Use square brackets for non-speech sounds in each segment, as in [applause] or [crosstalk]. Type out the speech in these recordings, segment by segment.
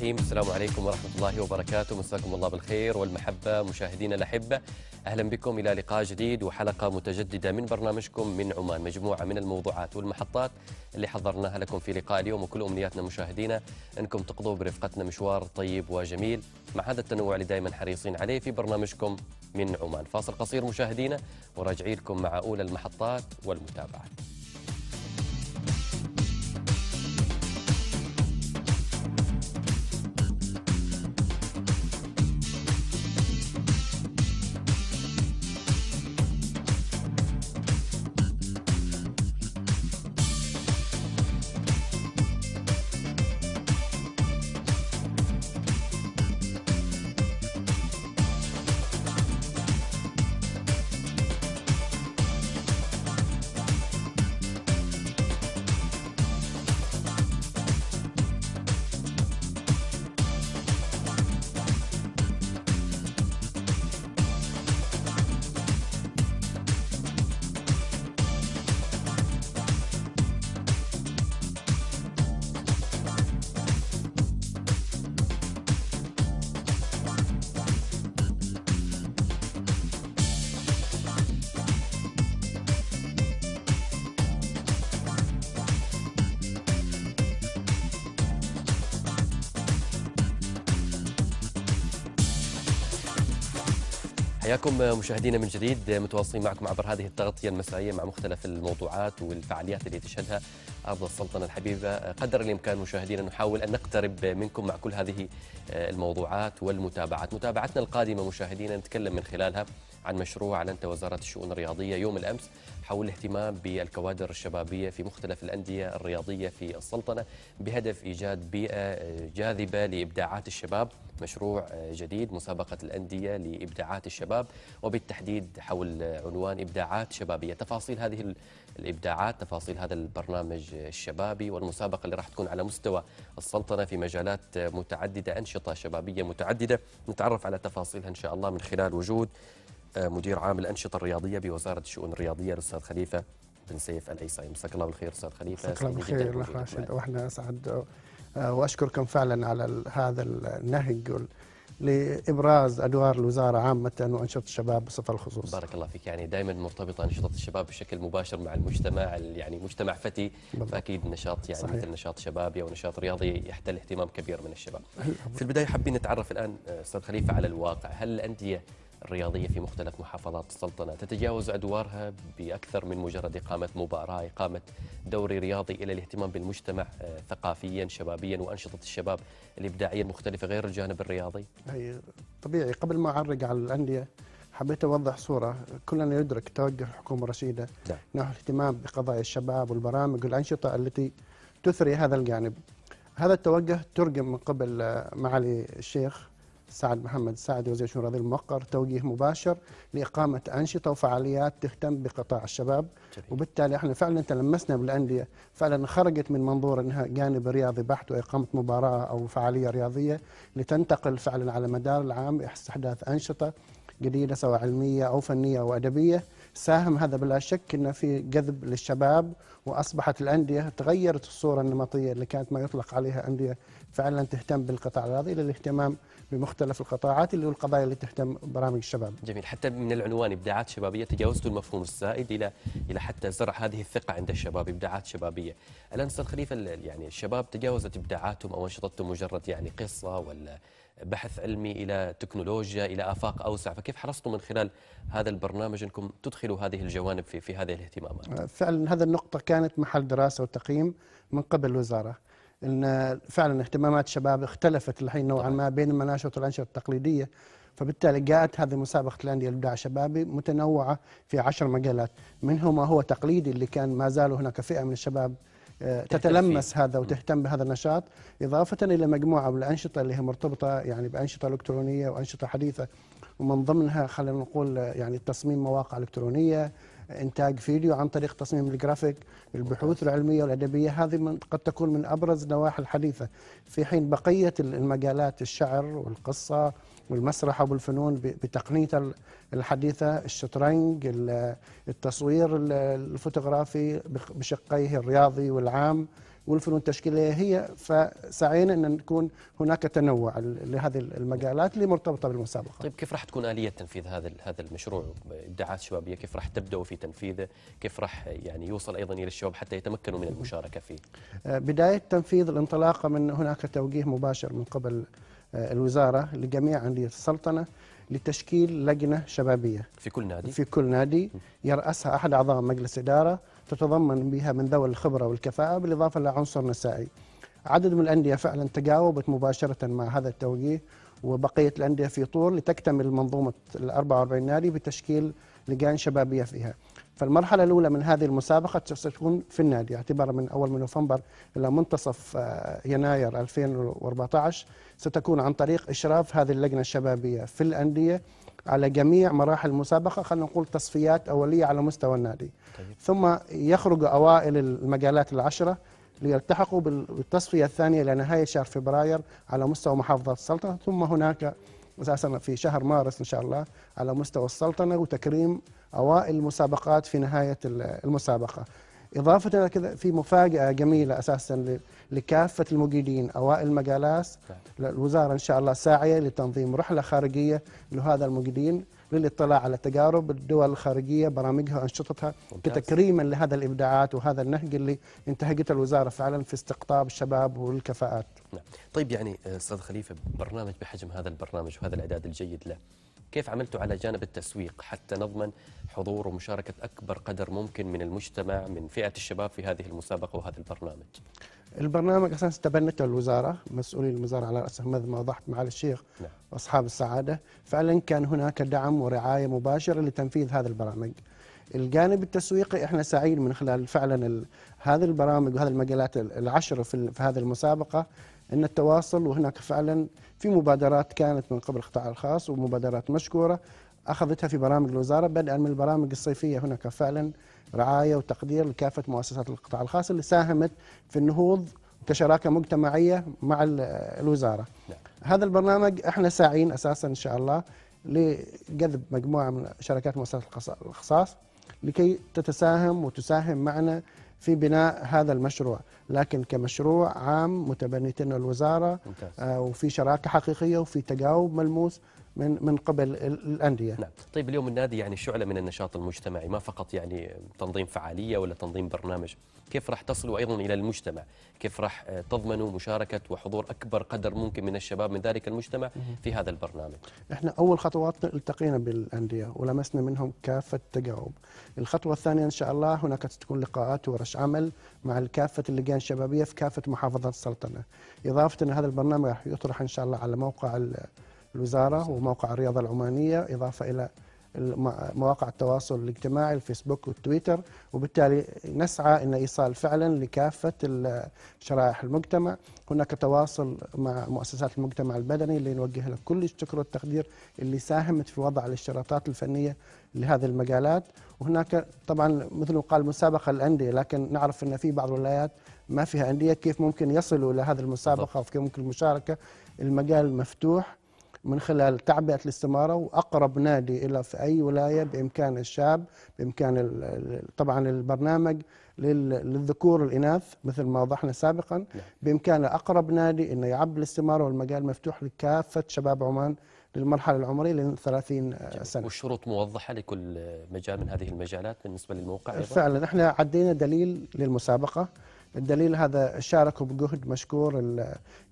الرحيم. السلام عليكم ورحمة الله وبركاته. مساكم الله بالخير والمحبة مشاهدينا الأحبة. أهلا بكم إلى لقاء جديد وحلقة متجددة من برنامجكم من عمان مجموعة من الموضوعات والمحطات اللي حضرناها لكم في لقاء اليوم. وكل أمنياتنا مشاهدينا أنكم تقضوا برفقتنا مشوار طيب وجميل. مع هذا التنوع اللي دائما حريصين عليه في برنامجكم من عمان. فاصل قصير مشاهدينا وراجعين لكم مع أولى المحطات والمتابعات حياكم مشاهدينا من جديد متواصلين معكم عبر هذه التغطية المسائية مع مختلف الموضوعات والفعاليات اللي تشهدها أرض السلطنة الحبيبة. قدر الإمكان مشاهدينا نحاول أن نقترب منكم مع كل هذه الموضوعات والمتابعات. متابعتنا القادمة مشاهدينا نتكلم من خلالها. عن مشروع أعلنت وزارة الشؤون الرياضية يوم الأمس حول الاهتمام بالكوادر الشبابية في مختلف الأندية الرياضية في السلطنة بهدف إيجاد بيئة جاذبة لإبداعات الشباب. مشروع جديد مسابقة الأندية لإبداعات الشباب وبالتحديد حول عنوان إبداعات شبابية. تفاصيل هذه الإبداعات تفاصيل هذا البرنامج الشبابي والمسابقة اللي راح تكون على مستوى السلطنة في مجالات متعددة أنشطة شبابية متعددة. نتعرف على تفاصيلها إن شاء الله من خلال وجود مدير عام الأنشطة الرياضية بوزارة الشؤون الرياضية الأستاذ خليفة بن سيف العيسى مساك الله بالخير أستاذ خليفة مساك الله بالخير أخ راشد وإحنا أسعد وأشكركم فعلا على هذا النهج لإبراز أدوار الوزارة عامة وأنشطة الشباب بصفة الخصوص. بارك الله فيك يعني دائما مرتبطه أنشطة الشباب بشكل مباشر مع المجتمع يعني مجتمع فتي بالضبط. فأكيد نشاط يعني صحيح. مثل نشاط شبابي أو نشاط رياضي يحتل اهتمام كبير من الشباب. في البداية حابين نتعرف الآن أستاذ خليفة على الواقع، هل الانديه الرياضية في مختلف محافظات السلطنة. تتجاوز أدوارها بأكثر من مجرد إقامة مباراة إقامة دوري رياضي إلى الاهتمام بالمجتمع ثقافيا شبابيا وأنشطة الشباب الإبداعية المختلفة غير الجانب الرياضي. هي طبيعي. قبل ما أعرق على الأندية حبيت أوضح صورة. كلنا يدرك توجه الحكومة الرشيدة نحو الاهتمام بقضايا الشباب والبرامج والأنشطة التي تثري هذا الجانب. هذا التوجه ترجم من قبل معالي الشيخ سعد محمد السعدي وزير الشؤون الرياضيه الموقر توجيه مباشر لإقامة أنشطة وفعاليات تهتم بقطاع الشباب جميل. وبالتالي إحنا فعلا تلمسنا بالأندية فعلا خرجت من منظور إنها جانب رياضي بحت وإقامة مباراة أو فعالية رياضية لتنتقل فعلا على مدار العام استحداث أنشطة جديدة سواء علمية أو فنية أو أدبية ساهم هذا بلا شك انه في جذب للشباب وأصبحت الأندية تغيرت الصورة النمطية اللي كانت ما يطلق عليها أندية فعلا تهتم بالقطاع الرياضي إلى الاهتمام بمختلف القطاعات اللي هو القضايا اللي تهتم برامج الشباب. جميل، حتى من العنوان إبداعات شبابية تجاوزتوا المفهوم السائد إلى إلى حتى زرع هذه الثقة عند الشباب إبداعات شبابية. الآن أستاذ خليفة يعني الشباب تجاوزت إبداعاتهم أو أنشطتهم مجرد يعني قصة ولا بحث علمي إلى تكنولوجيا إلى آفاق أوسع، فكيف حرصتوا من خلال هذا البرنامج أنكم تدخلوا هذه الجوانب في في هذه الاهتمامات؟ فعلا هذه النقطة كانت محل دراسة وتقييم من قبل الوزارة. إن فعلا اهتمامات الشباب اختلفت الحين نوعا ما بين المناشط والانشطه التقليدية فبالتالي جاءت هذه مسابقه الانديه الابداع الشبابي متنوعة في عشر مجالات. منها ما هو تقليدي اللي كان ما زال هناك فئة من الشباب تتلمس هذا وتهتم بهذا النشاط إضافة إلى مجموعة من الأنشطة اللي هي مرتبطة يعني بأنشطة إلكترونية وأنشطة حديثة ومن ضمنها خلينا نقول يعني تصميم مواقع إلكترونية إنتاج فيديو عن طريق تصميم الجرافيك البحوث العلمية والأدبية. هذه من قد تكون من أبرز النواحي الحديثة. في حين بقية المجالات الشعر والقصة والمسرح والفنون بتقنيته الحديثة الشطرنج التصوير الفوتوغرافي بشقيه الرياضي والعام. والفنون التشكيلية هي فسعينا أن نكون هناك تنوع لهذه المجالات اللي مرتبطة بالمسابقة. طيب كيف راح تكون آلية تنفيذ هذا هذا المشروع ابداعات شبابية كيف راح تبدأوا في تنفيذه؟ كيف راح يعني يوصل أيضا إلى الشباب حتى يتمكنوا من المشاركة فيه؟ آه، بداية تنفيذ الانطلاقة من هناك توجيه مباشر من قبل آه، الوزارة لجميع أندية السلطنة لتشكيل لجنة شبابية في كل نادي في كل نادي يرأسها أحد أعضاء مجلس إدارة تتضمن بها من ذوي الخبرة والكفاءة بالإضافة لعنصر نسائي. عدد من الأندية فعلا تجاوبت مباشرة مع هذا التوجيه وبقية الأندية في طور لتكتمل منظومة ال 44 نادي بتشكيل لجان شبابية فيها. فالمرحلة الأولى من هذه المسابقة ستكون في النادي اعتبارا من أول من نوفمبر إلى منتصف آه، يناير 2014 ستكون عن طريق إشراف هذه اللجنة الشبابية في الأندية على جميع مراحل المسابقة خلينا نقول تصفيات أولية على مستوى النادي. طيب. ثم يخرج أوائل المجالات العشرة ليلتحقوا بالتصفية الثانية إلى نهاية شهر فبراير على مستوى محافظة السلطنة. ثم هناك أساسا في شهر مارس إن شاء الله على مستوى السلطنة وتكريم أوائل المسابقات في نهاية المسابقة. إضافة إلى كذا في مفاجأة جميلة أساسا لكافة المجيدين أوائل المجالات نعم. الوزارة إن شاء الله ساعية لتنظيم رحلة خارجية لهذا المجيدين للاطلاع على تجارب الدول الخارجية برامجها وانشطتها كتكريما لهذا الإبداعات وهذا النهج اللي انتهجته الوزارة فعلا في استقطاب الشباب والكفاءات. نعم. طيب يعني أستاذ خليفة برنامج بحجم هذا البرنامج وهذا الإعداد الجيد له كيف عملتوا على جانب التسويق حتى نضمن حضور ومشاركة أكبر قدر ممكن من المجتمع من فئة الشباب في هذه المسابقة وهذا البرنامج؟ البرنامج أساسا تبنته الوزارة مسؤولي الوزارة على رأسهم مثل ما وضحت معالي الشيخ نعم. وأصحاب السعادة. فعلا كان هناك دعم ورعاية مباشرة لتنفيذ هذا البرامج الجانب التسويقي إحنا سعيد من خلال فعلا هذه البرامج وهذه المجالات العشر في, في هذه المسابقة. أن التواصل وهناك فعلا في مبادرات كانت من قبل القطاع الخاص ومبادرات مشكورة أخذتها في برامج الوزارة بدءا من البرامج الصيفية هناك فعلا رعاية وتقدير لكافة مؤسسات القطاع الخاص اللي ساهمت في النهوض كشراكة مجتمعية مع الوزارة. نعم. هذا البرنامج إحنا ساعين أساسا إن شاء الله لجذب مجموعة من شركات مؤسسات الاختصاص لكي تتساهم وتساهم معنا في بناء هذا المشروع. لكن كمشروع عام متبنيتنا الوزارة آه وفي شراكة حقيقية وفي تجاوب ملموس من من قبل الأندية. نعم، طيب اليوم النادي يعني شعله من النشاط المجتمعي ما فقط يعني تنظيم فعالية ولا تنظيم برنامج، كيف راح تصلوا أيضا إلى المجتمع؟ كيف راح تضمنوا مشاركة وحضور أكبر قدر ممكن من الشباب من ذلك المجتمع في هذا البرنامج؟ إحنا أول خطوات التقينا بالأندية ولمسنا منهم كافة التجاوب. الخطوة الثانية إن شاء الله هناك ستكون لقاءات ورش عمل مع كافه اللجان الشبابيه في كافة محافظات السلطنه. اضافه ان هذا البرنامج راح يطرح إن شاء الله على موقع الوزارة وموقع الرياضة العمانية إضافة إلى مواقع التواصل الاجتماعي الفيسبوك والتويتر. وبالتالي نسعى إن إيصال فعلا لكافة شرائح المجتمع. هناك تواصل مع مؤسسات المجتمع المدني اللي نوجه له كل الشكر والتقدير اللي ساهمت في وضع الاشتراطات الفنية لهذه المجالات. وهناك طبعا مثل ما قال مسابقة الأندية لكن نعرف إن في بعض الولايات ما فيها أندية كيف ممكن يصلوا إلى هذه المسابقة وكيف ممكن المشاركه المجال مفتوح من خلال تعبئة الاستمارة وأقرب نادي إلى في أي ولاية بإمكان الشاب بإمكان طبعا البرنامج للذكور والإناث مثل ما وضحنا سابقا نعم. بإمكان أقرب نادي أنه يعبي الاستمارة والمجال مفتوح لكافة شباب عمان للمرحلة العمرية ل 30 سنة والشروط موضحة لكل مجال من هذه المجالات بالنسبة للموقع أيضا؟ فعلا إحنا عدينا دليل للمسابقة الدليل هذا شاركوا بجهد مشكور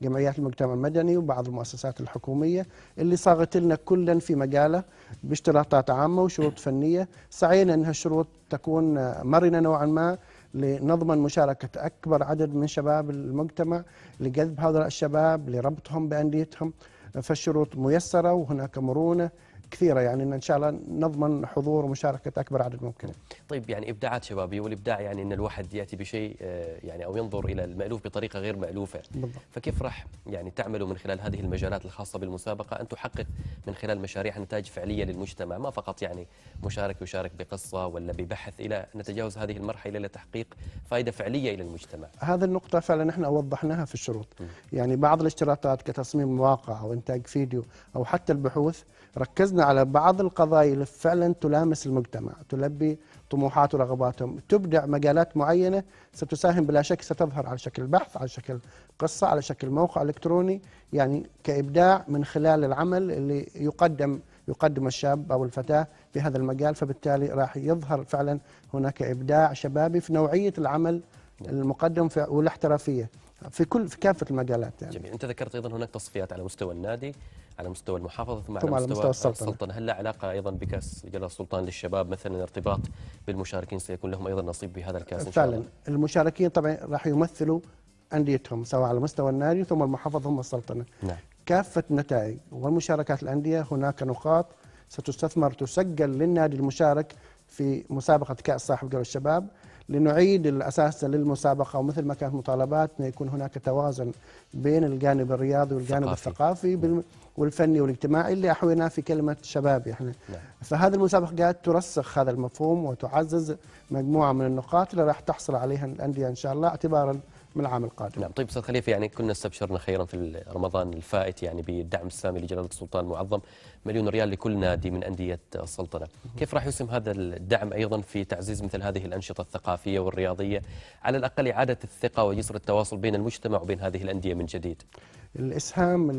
جمعيات المجتمع المدني وبعض المؤسسات الحكومية اللي صاغت لنا كلا في مجاله باشتراطات عامة وشروط فنية سعينا أنها الشروط تكون مرنة نوعا ما لنضمن مشاركة أكبر عدد من شباب المجتمع لجذب هؤلاء الشباب لربطهم بأنديتهم. فالشروط ميسرة وهناك مرونة كثيرة يعني إن إن شاء الله نضمن حضور ومشاركه أكبر عدد ممكن. طيب يعني إبداعات شبابيه والابداع يعني إن الواحد يأتي بشيء آه، يعني أو ينظر إلى المألوف بطريقة غير مألوفة. بالضبط. فكيف راح يعني تعملوا من خلال هذه المجالات الخاصة بالمسابقة أن تحقق من خلال مشاريع نتائج فعلية للمجتمع ما فقط يعني مشارك يشارك بقصة ولا ببحث إلى نتجاوز هذه المرحلة إلى تحقيق فائدة فعلية إلى المجتمع. هذه النقطة فعلا إحنا وضحناها في الشروط. م. يعني بعض الاشتراطات كتصميم مواقع أو إنتاج فيديو أو حتى البحوث ركزنا على بعض القضايا اللي فعلا تلامس المجتمع تلبي طموحات ورغباتهم تبدع مجالات معينة ستساهم بلا شك ستظهر على شكل بحث على شكل قصة على شكل موقع إلكتروني يعني كإبداع من خلال العمل اللي يقدم يقدم الشاب أو الفتاة في هذا المجال. فبالتالي راح يظهر فعلا هناك إبداع شبابي في نوعية العمل المقدم والاحترافية في كل في كافة المجالات يعني. جميل. أنت ذكرت أيضا هناك تصفيات على مستوى النادي. على مستوى المحافظة ثم على, على مستوى, مستوى السلطنة, السلطنة. هل لا علاقة أيضا بكأس جلاله السلطان للشباب؟ مثلا ارتباط بالمشاركين سيكون لهم أيضا نصيب بهذا الكأس إن شاء الله. فعلا المشاركين طبعا راح يمثلوا أنديتهم سواء على مستوى النادي ثم المحافظة ثم السلطنة. نعم. كافة النتائج والمشاركات الأندية هناك نقاط ستستثمر تسجل للنادي المشارك في مسابقة كأس صاحب جلاله الشباب. لنعيد الأساس للمسابقة ومثل ما كانت مطالباتنا يكون هناك توازن بين الجانب الرياضي والجانب الثقافي نعم. والفني والاجتماعي اللي أحويناه في كلمة شباب إحنا نعم. فهذه المسابقات ترسخ هذا المفهوم وتعزز مجموعة من النقاط اللي راح تحصل عليها الأندية إن شاء الله اعتبارا من العام القادم نعم طيب أستاذ خليفة يعني كنا استبشرنا خيرا في رمضان الفائت يعني بالدعم السامي لجلالة السلطان المعظم مليون ريال لكل نادي من أندية السلطنة، كيف راح يسهم هذا الدعم أيضا في تعزيز مثل هذه الأنشطة الثقافية والرياضية على الأقل إعادة الثقة وجسر التواصل بين المجتمع وبين هذه الأندية من جديد؟ الإسهام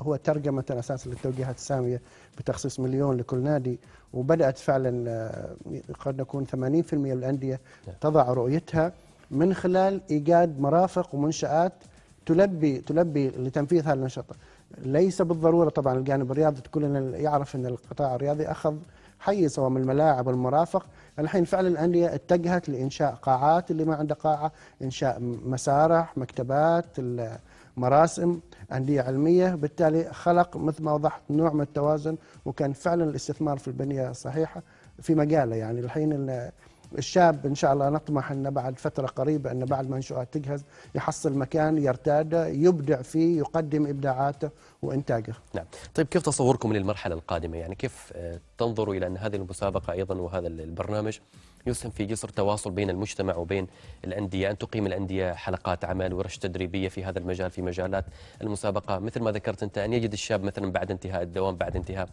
هو ترجمة أساسا للتوجيهات السامية بتخصيص مليون لكل نادي وبدأت فعلا قد نكون 80% من الأندية نعم. تضع رؤيتها من خلال إيجاد مرافق ومنشآت تلبي تلبي لتنفيذ هذه الانشطه ليس بالضرورة طبعا الجانب الرياضي كلنا يعرف إن القطاع الرياضي أخذ حيز سواء من الملاعب والمرافق. الحين فعلا الأندية اتجهت لإنشاء قاعات اللي ما عنده قاعة إنشاء مسارح مكتبات مراسم أندية علمية. بالتالي خلق مثل ما وضحت نوع من التوازن وكان فعلا الاستثمار في البنية الصحيحه في مجاله. يعني الحين الشاب إن شاء الله نطمح ان بعد فترة قريبة ان بعد ما انشاءات تجهز يحصل مكان يرتاد يبدع فيه يقدم إبداعاته وإنتاجه. نعم، طيب كيف تصوركم للمرحلة القادمة؟ يعني كيف آه، تنظروا إلى أن هذه المسابقة أيضا وهذا البرنامج يسهم في جسر تواصل بين المجتمع وبين الأندية، أن تقيم الأندية حلقات عمل ورش تدريبية في هذا المجال في مجالات المسابقة، مثل ما ذكرت أنت أن يجد الشاب مثلا بعد انتهاء الدوام بعد انتهاء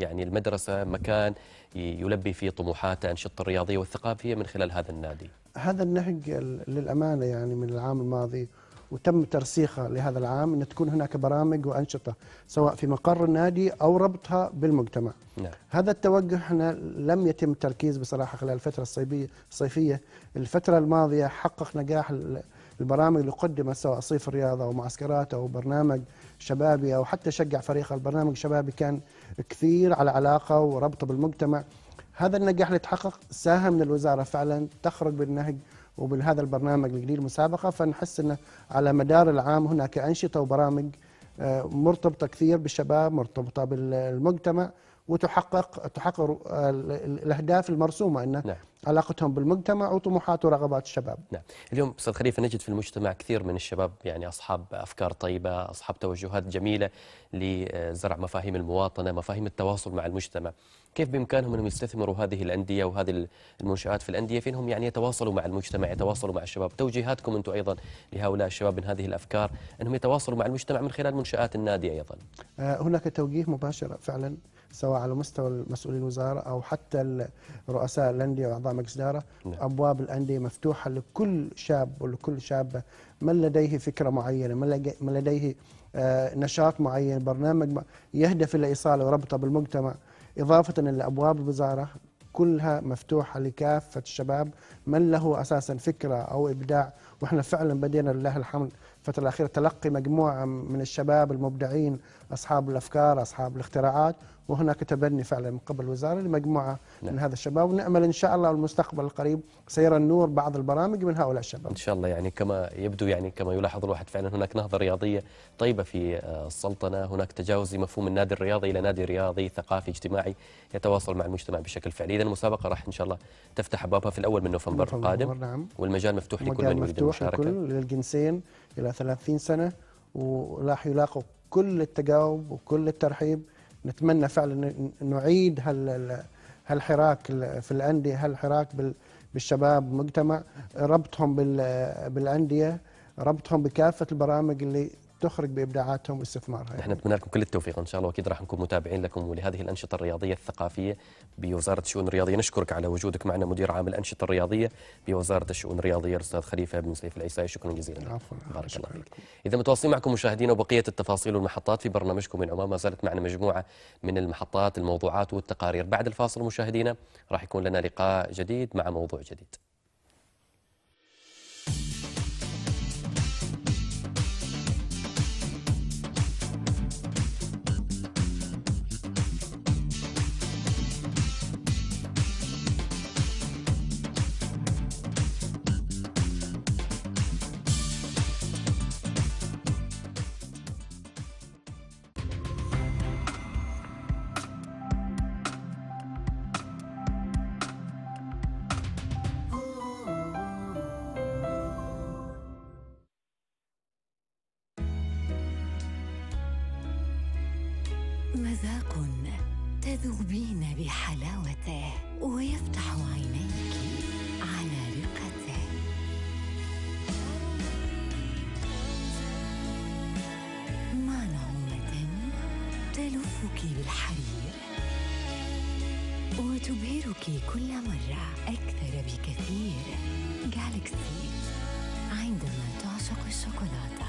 يعني المدرسة مكان يلبي فيه طموحاته أنشطة الرياضية والثقافية من خلال هذا النادي. هذا النهج للأمانة يعني من العام الماضي وتم ترسيخها لهذا العام أن تكون هناك برامج وأنشطة سواء في مقر النادي أو ربطها بالمجتمع. نعم. هذا التوجه إحنا لم يتم التركيز بصراحة خلال الفترة الصيفية الصيفية. الفترة الماضية حقق نجاح البرامج اللي قدمت سواء صيف الرياضة أو معسكرات أو برنامج شبابي أو حتى شجع فريق البرنامج الشبابي كان كثير على علاقة وربطه بالمجتمع. هذا النجاح اللي تحقق ساهم من الوزارة فعلا تخرج بالنهج وبهذا البرنامج الجديد المسابقة فنحس أنه على مدار العام هناك أنشطة وبرامج آه، مرتبطة كثير بالشباب مرتبطة بالمجتمع وتحقق تحقق الأهداف المرسومة إن نعم. علاقتهم بالمجتمع وطموحات ورغبات الشباب. نعم، اليوم أستاذ خليفة نجد في المجتمع كثير من الشباب يعني أصحاب أفكار طيبة، أصحاب توجهات جميلة لزرع مفاهيم المواطنة، مفاهيم التواصل مع المجتمع. كيف بإمكانهم أنهم يستثمروا هذه الأندية وهذه المنشآت في الأندية؟ في انهم يعني يتواصلوا مع المجتمع، يتواصلوا مع الشباب، توجيهاتكم أنتم أيضا لهؤلاء الشباب من هذه الأفكار أنهم يتواصلوا مع المجتمع من خلال منشآت النادي أيضا. آه، هناك توجيه مباشر فعلا سواء على مستوى مسؤولي الوزارة أو حتى رؤساء الأندية وأعضاء مجلس الاداره نعم. أبواب الأندية مفتوحة لكل شاب ولكل شابة. من لديه فكرة معينة من لديه آه، نشاط معين برنامج يهدف إلى إيصاله وربطه بالمجتمع. إضافة إلى أبواب الوزارة كلها مفتوحة لكافة الشباب من له أساسا فكرة أو إبداع. وإحنا فعلا بدينا لله الحمد. الفترة الأخيرة تلقي مجموعة من الشباب المبدعين أصحاب الأفكار أصحاب الاختراعات وهناك تبني فعلا من قبل الوزارة لمجموعة نعم. من هذا الشباب ونأمل إن شاء الله المستقبل القريب سيرى النور بعض البرامج من هؤلاء الشباب. إن شاء الله يعني كما يبدو يعني كما يلاحظ الواحد فعلا هناك نهضة رياضية طيبة في آه، السلطنة، هناك تجاوز لمفهوم النادي الرياضي إلى نادي رياضي ثقافي اجتماعي يتواصل مع المجتمع بشكل فعلي، اذا المسابقة راح إن شاء الله تفتح أبوابها في الأول من نوفمبر القادم نعم. والمجال مفتوح لكل من يريد المشاركة. مفتوح لكل للجنسين إلى 30 سنة وراح يلاقوا كل التجاوب وكل الترحيب نتمنى فعلا نعيد هالحراك في الأندية هالحراك بالشباب المجتمع ربطهم بالأندية ربطهم بكافة البرامج اللي تخرج بإبداعاتهم واستثمارها. نحن نتمنى لكم كل التوفيق إن شاء الله وأكيد راح نكون متابعين لكم ولهذه الأنشطة الرياضية الثقافية بوزارة الشؤون الرياضية. نشكرك على وجودك معنا مدير عام الأنشطة الرياضية بوزارة الشؤون الرياضية الأستاذ خليفة بن سيف العيساي شكرا جزيلا. عفوا. بارك الله فيك. إذا متواصلين معكم مشاهدينا وبقية التفاصيل والمحطات في برنامجكم من عمان ما زالت معنا مجموعة من المحطات الموضوعات والتقارير. بعد الفاصل مشاهدينا راح يكون لنا لقاء جديد مع موضوع جديد. تذوبين بحلاوته ويفتح عينيك على رقته. مع نعومة تلفك بالحرير وتبهرك كل مرة أكثر بكثير. جالكسي عندما تعشق الشوكولاتة.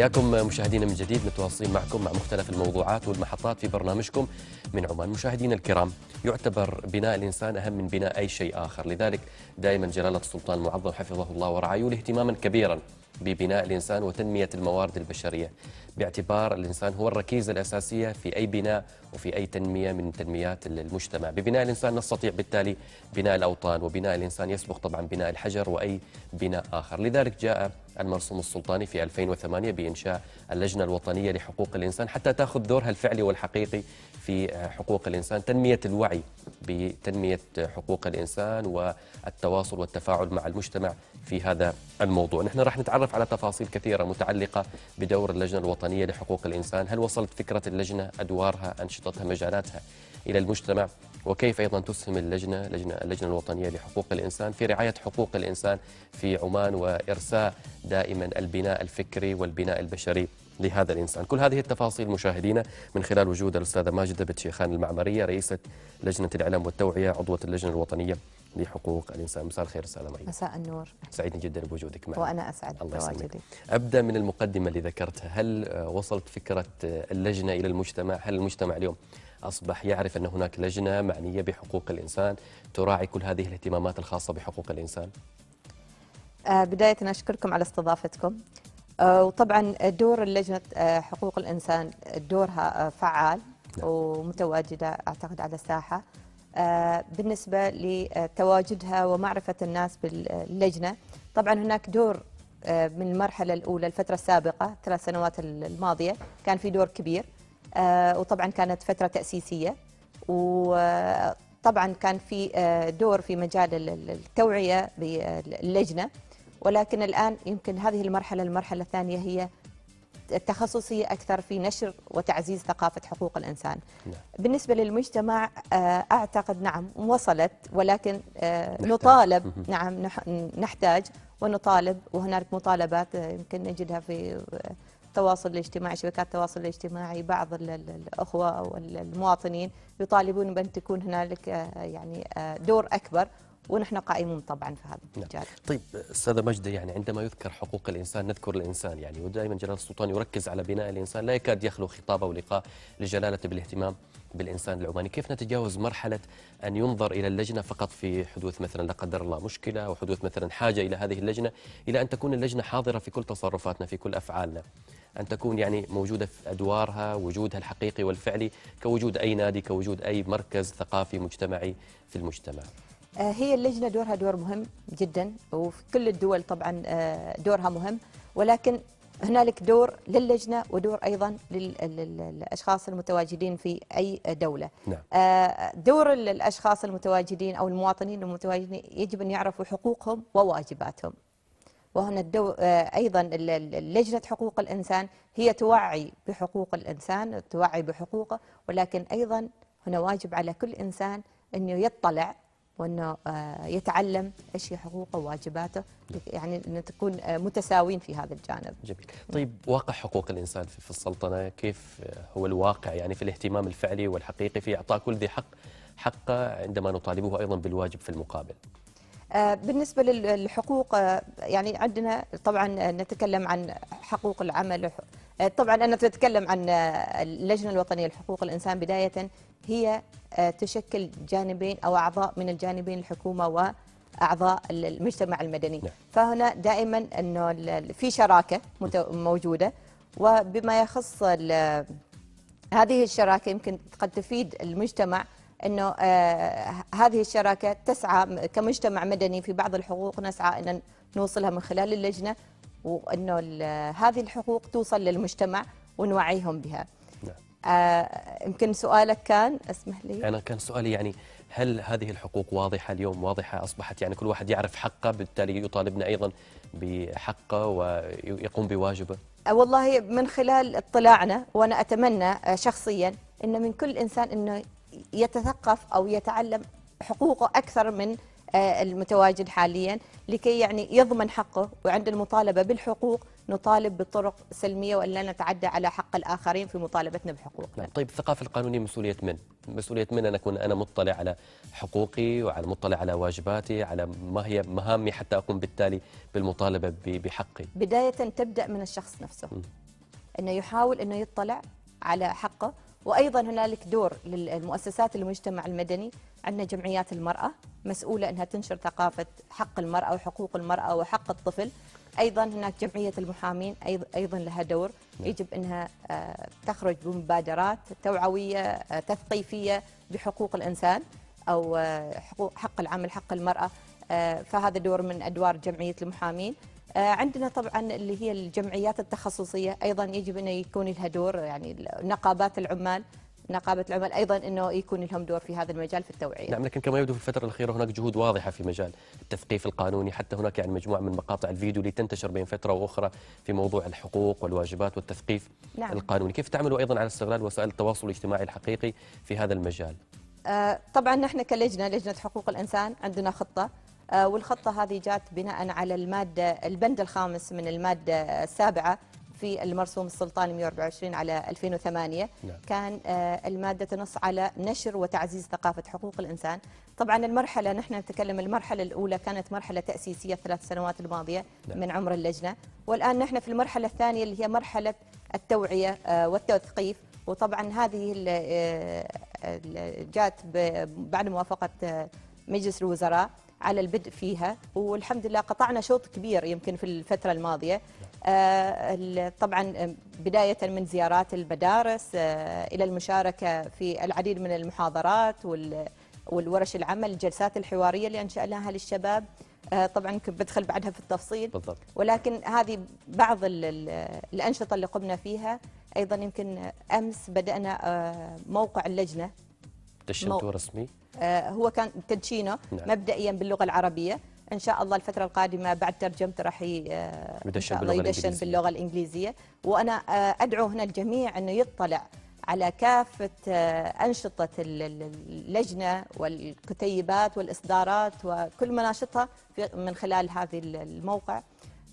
حياكم مشاهدينا من جديد متواصلين معكم مع مختلف الموضوعات والمحطات في برنامجكم من عمان مشاهدينا الكرام. يعتبر بناء الإنسان أهم من بناء أي شيء آخر. لذلك دائما جلالة السلطان المعظم حفظه الله ورعاه يولي اهتماما كبيرا ببناء الإنسان وتنمية الموارد البشرية. باعتبار الإنسان هو الركيزة الأساسية في أي بناء وفي أي تنمية من تنميات المجتمع. ببناء الإنسان نستطيع بالتالي بناء الأوطان وبناء الإنسان يسبق طبعا بناء الحجر وأي بناء آخر. لذلك جاء المرسوم السلطاني في 2008 بإنشاء اللجنة الوطنية لحقوق الإنسان حتى تأخذ دورها الفعلي والحقيقي في حقوق الإنسان تنمية الوعي بتنمية حقوق الإنسان والتواصل والتفاعل مع المجتمع في هذا الموضوع. نحن راح نتعرف على تفاصيل كثيرة متعلقة بدور اللجنة الوطنية لحقوق الإنسان. هل وصلت فكرة اللجنة أدوارها أنشطتها مجالاتها إلى المجتمع؟ وكيف أيضا تسهم اللجنة لجنة اللجنة الوطنية لحقوق الإنسان في رعاية حقوق الإنسان في عمان وإرساء دائما البناء الفكري والبناء البشري لهذا الإنسان. كل هذه التفاصيل مشاهدينا من خلال وجود الأستاذة ماجدة بتشيخان المعمرية رئيسة لجنة الإعلام والتوعية عضوة اللجنة الوطنية لحقوق الإنسان. مساء الخير السلام عليكم مساء النور. سعيد جدا بوجودك معنا. وأنا أسعد بتواجدي أبدأ من المقدمة اللي ذكرتها. هل وصلت فكرة اللجنة إلى المجتمع؟ هل المجتمع اليوم أصبح يعرف أن هناك لجنة معنية بحقوق الإنسان تراعي كل هذه الاهتمامات الخاصة بحقوق الإنسان. آه، بداية أشكركم على استضافتكم. آه، وطبعا دور اللجنة آه، حقوق الإنسان دورها فعال نعم. ومتواجدة أعتقد على الساحة. بالنسبة لتواجدها ومعرفة الناس باللجنة طبعا هناك دور من المرحلة الأولى الفترة السابقة ثلاث سنوات الماضية كان في دور كبير. وطبعا كانت فترة تأسيسية. وطبعا كان في آه، دور في مجال التوعية باللجنة. ولكن الآن يمكن هذه المرحلة المرحلة الثانية هي التخصصية أكثر في نشر وتعزيز ثقافة حقوق الإنسان. نعم. بالنسبة للمجتمع آه، أعتقد نعم وصلت. ولكن نحتاج. نطالب نعم نحتاج ونطالب. وهناك مطالبات يمكن نجدها في التواصل الاجتماعي شبكات التواصل الاجتماعي بعض الأخوة أو المواطنين يطالبون بأن تكون هنالك يعني دور أكبر ونحن قائمون طبعا في هذا نعم. الجانب. طيب أستاذة مجده يعني عندما يذكر حقوق الإنسان نذكر الإنسان يعني ودائما جلاله السلطان يركز على بناء الإنسان لا يكاد يخلو خطاب أو لقاء لجلاله بالاهتمام بالإنسان العماني كيف نتجاوز مرحلة أن ينظر إلى اللجنة فقط في حدوث مثلا لا قدر الله مشكلة أو حدوث مثلا حاجة إلى هذه اللجنة إلى أن تكون اللجنة حاضرة في كل تصرفاتنا في كل أفعالنا أن تكون يعني موجودة في أدوارها وجودها الحقيقي والفعلي كوجود أي نادي كوجود أي مركز ثقافي مجتمعي في المجتمع. آه، هي اللجنة دورها دور مهم جدا وفي كل الدول طبعا آه، دورها مهم. ولكن هنالك دور للجنة ودور أيضا للأشخاص المتواجدين في أي دولة. نعم. آه، دور الأشخاص المتواجدين أو المواطنين المتواجدين يجب أن يعرفوا حقوقهم وواجباتهم. وهنا الدو... أيضا لجنة حقوق الإنسان هي توعي بحقوق الإنسان توعي بحقوقه ولكن أيضا هنا واجب على كل إنسان أنه يطلع وإنه آه، يتعلم إيش هي حقوقه وواجباته يعني ان تكون آه، متساويين في هذا الجانب. جميل. طيب واقع حقوق الإنسان في السلطنة كيف هو الواقع يعني في الاهتمام الفعلي والحقيقي في إعطاء كل ذي حق حقه عندما نطالبه أيضا بالواجب في المقابل. آه، بالنسبة للحقوق يعني عندنا طبعا نتكلم عن حقوق العمل. طبعا أنا أتكلم عن اللجنة الوطنية لحقوق الإنسان بداية. هي آه، تشكل جانبين أو أعضاء من الجانبين الحكومة وأعضاء المجتمع المدني. نعم. فهنا دائما أنه في شراكة موجودة. وبما يخص هذه الشراكة يمكن قد تفيد المجتمع إنه آه هذه الشراكة تسعى كمجتمع مدني في بعض الحقوق نسعى أن نوصلها من خلال اللجنة وإنه هذه الحقوق توصل للمجتمع ونوعيهم بها. آه، يمكن سؤالك كان اسمح لي؟ أنا كان سؤالي يعني هل هذه الحقوق واضحة اليوم؟ واضحة أصبحت يعني كل واحد يعرف حقه بالتالي يطالبنا أيضا بحقه ويقوم بواجبه؟ آه، والله من خلال اطلاعنا وأنا أتمنى آه، شخصيا أن من كل إنسان أنه يتثقف أو يتعلم حقوقه أكثر من المتواجد حاليا لكي يعني يضمن حقه وعند المطالبة بالحقوق نطالب بطرق سلمية ولا نتعدى على حق الآخرين في مطالبتنا بحقوقنا. نعم. طيب الثقافه القانونيه مسؤولية من؟ مسؤولية من أن أكون أنا مطلع على حقوقي وعلى مطلع على واجباتي على ما هي مهامي حتى أقوم بالتالي بالمطالبة بحقي. بداية تبدأ من الشخص نفسه. م. أنه يحاول أنه يطلع على حقه وأيضا هنالك دور للمؤسسات المجتمع المدني عندنا جمعيات المرأة مسؤولة إنها تنشر ثقافة حق المرأة وحقوق المرأة وحق الطفل. أيضا هناك جمعية المحامين أيضا لها دور. نعم. يجب إنها آه، تخرج بمبادرات توعوية آه، تثقيفية بحقوق الإنسان أو آه، حق العمل حق المرأة. فهذا دور من أدوار جمعية المحامين. عندنا طبعا اللي هي الجمعيات التخصصية أيضا يجب أن يكون لها دور يعني نقابات العمال نقابة العمل أيضا إنه يكون لهم دور في هذا المجال في التوعية. نعم لكن كما يبدو في الفترة الأخيرة هناك جهود واضحة في مجال التثقيف القانوني حتى هناك يعني مجموعة من مقاطع الفيديو اللي تنتشر بين فترة وأخرى في موضوع الحقوق والواجبات والتثقيف نعم. القانوني، كيف تعملوا أيضا على استغلال وسائل التواصل الاجتماعي الحقيقي في هذا المجال؟ آه طبعا نحن كلجنة لجنة حقوق الإنسان عندنا خطة آه والخطة هذه جات بناء على المادة البند الخامس من المادة السابعة في المرسوم السلطاني 124 على 2008 نعم. كان آه، المادة تنص على نشر وتعزيز ثقافة حقوق الإنسان. طبعا المرحلة نحن نتكلم المرحلة الأولى كانت مرحلة تأسيسية الثلاث سنوات الماضية نعم. من عمر اللجنة. والآن نحن في المرحلة الثانية اللي هي مرحلة التوعية آه، والتثقيف وطبعا هذه جات بعد موافقة مجلس الوزراء. على البدء فيها. والحمد لله قطعنا شوط كبير يمكن في الفترة الماضية. آه، طبعا بداية من زيارات المدارس آه، إلى المشاركة في العديد من المحاضرات والورش العمل الجلسات الحوارية اللي أنشأناها للشباب. آه، طبعا بدخل بعدها في التفصيل. بالضبط. ولكن هذه بعض الأنشطة اللي قمنا فيها. أيضا يمكن أمس بدأنا موقع اللجنة. دشنتوه رسمي. هو كان تدشينه نعم. مبدئيا باللغة العربية. إن شاء الله الفترة القادمة بعد ترجمته راح يدشن باللغة, يدشن باللغة الإنجليزية. وأنا آه، أدعو هنا الجميع إنه يطلع على كافة آه، أنشطة اللجنة والكتيبات والإصدارات وكل مناشطها من خلال هذه الموقع.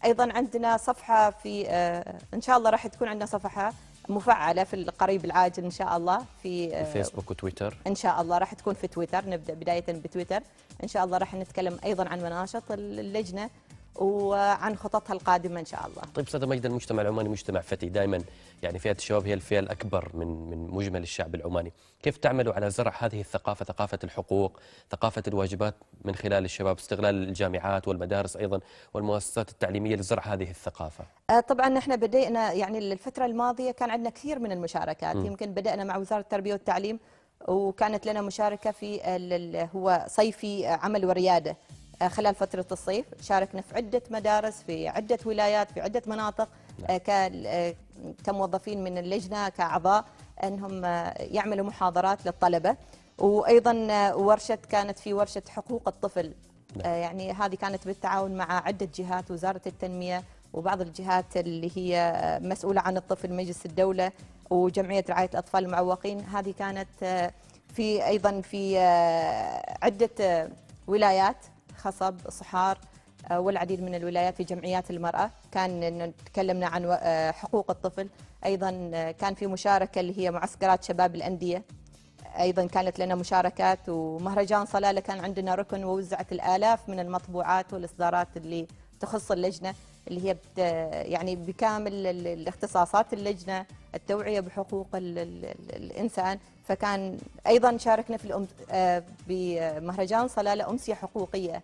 أيضا عندنا صفحة في آه، إن شاء الله راح تكون عندنا صفحة مفعلة في القريب العاجل إن شاء الله في آه، فيسبوك وتويتر. إن شاء الله راح تكون في تويتر. نبدأ بداية بتويتر. إن شاء الله راح نتكلم أيضا عن مناشط اللجنة. وعن خططها القادمة إن شاء الله. طيب أستاذ مجد المجتمع العماني مجتمع فتي دائما يعني فئة الشباب هي الفئة الأكبر من من مجمل الشعب العماني، كيف تعملوا على زرع هذه الثقافة ثقافة الحقوق، ثقافة الواجبات من خلال الشباب، استغلال الجامعات والمدارس أيضا والمؤسسات التعليمية لزرع هذه الثقافة؟ آه، طبعا نحن بدينا يعني الفترة الماضية كان عندنا كثير من المشاركات، م. يمكن بدأنا مع وزارة التربية والتعليم وكانت لنا مشاركة في هو صيفي عمل وريادة خلال فترة الصيف شاركنا في عدة مدارس في عدة ولايات في عدة مناطق نعم. آه، كموظفين من اللجنة كأعضاء أنهم آه، يعملوا محاضرات للطلبة وأيضا ورشة كانت في ورشة حقوق الطفل نعم. يعني هذه كانت بالتعاون مع عدة جهات وزارة التنمية وبعض الجهات اللي هي مسؤولة عن الطفل مجلس الدولة وجمعية رعاية الأطفال المعوقين هذه كانت في أيضا في عدة ولايات خصب صحار آه، والعديد من الولايات في جمعيات المرأة. كان تكلمنا عن آه، حقوق الطفل. أيضا آه، كان في مشاركة اللي هي معسكرات شباب الأندية. أيضا كانت لنا مشاركات ومهرجان صلالة كان عندنا ركن ووزعت الآلاف من المطبوعات والإصدارات اللي تخص اللجنة اللي هي يعني بكامل الاختصاصات اللجنة التوعية بحقوق الإنسان. فكان أيضا شاركنا في بمهرجان صلالة أمسية حقوقية.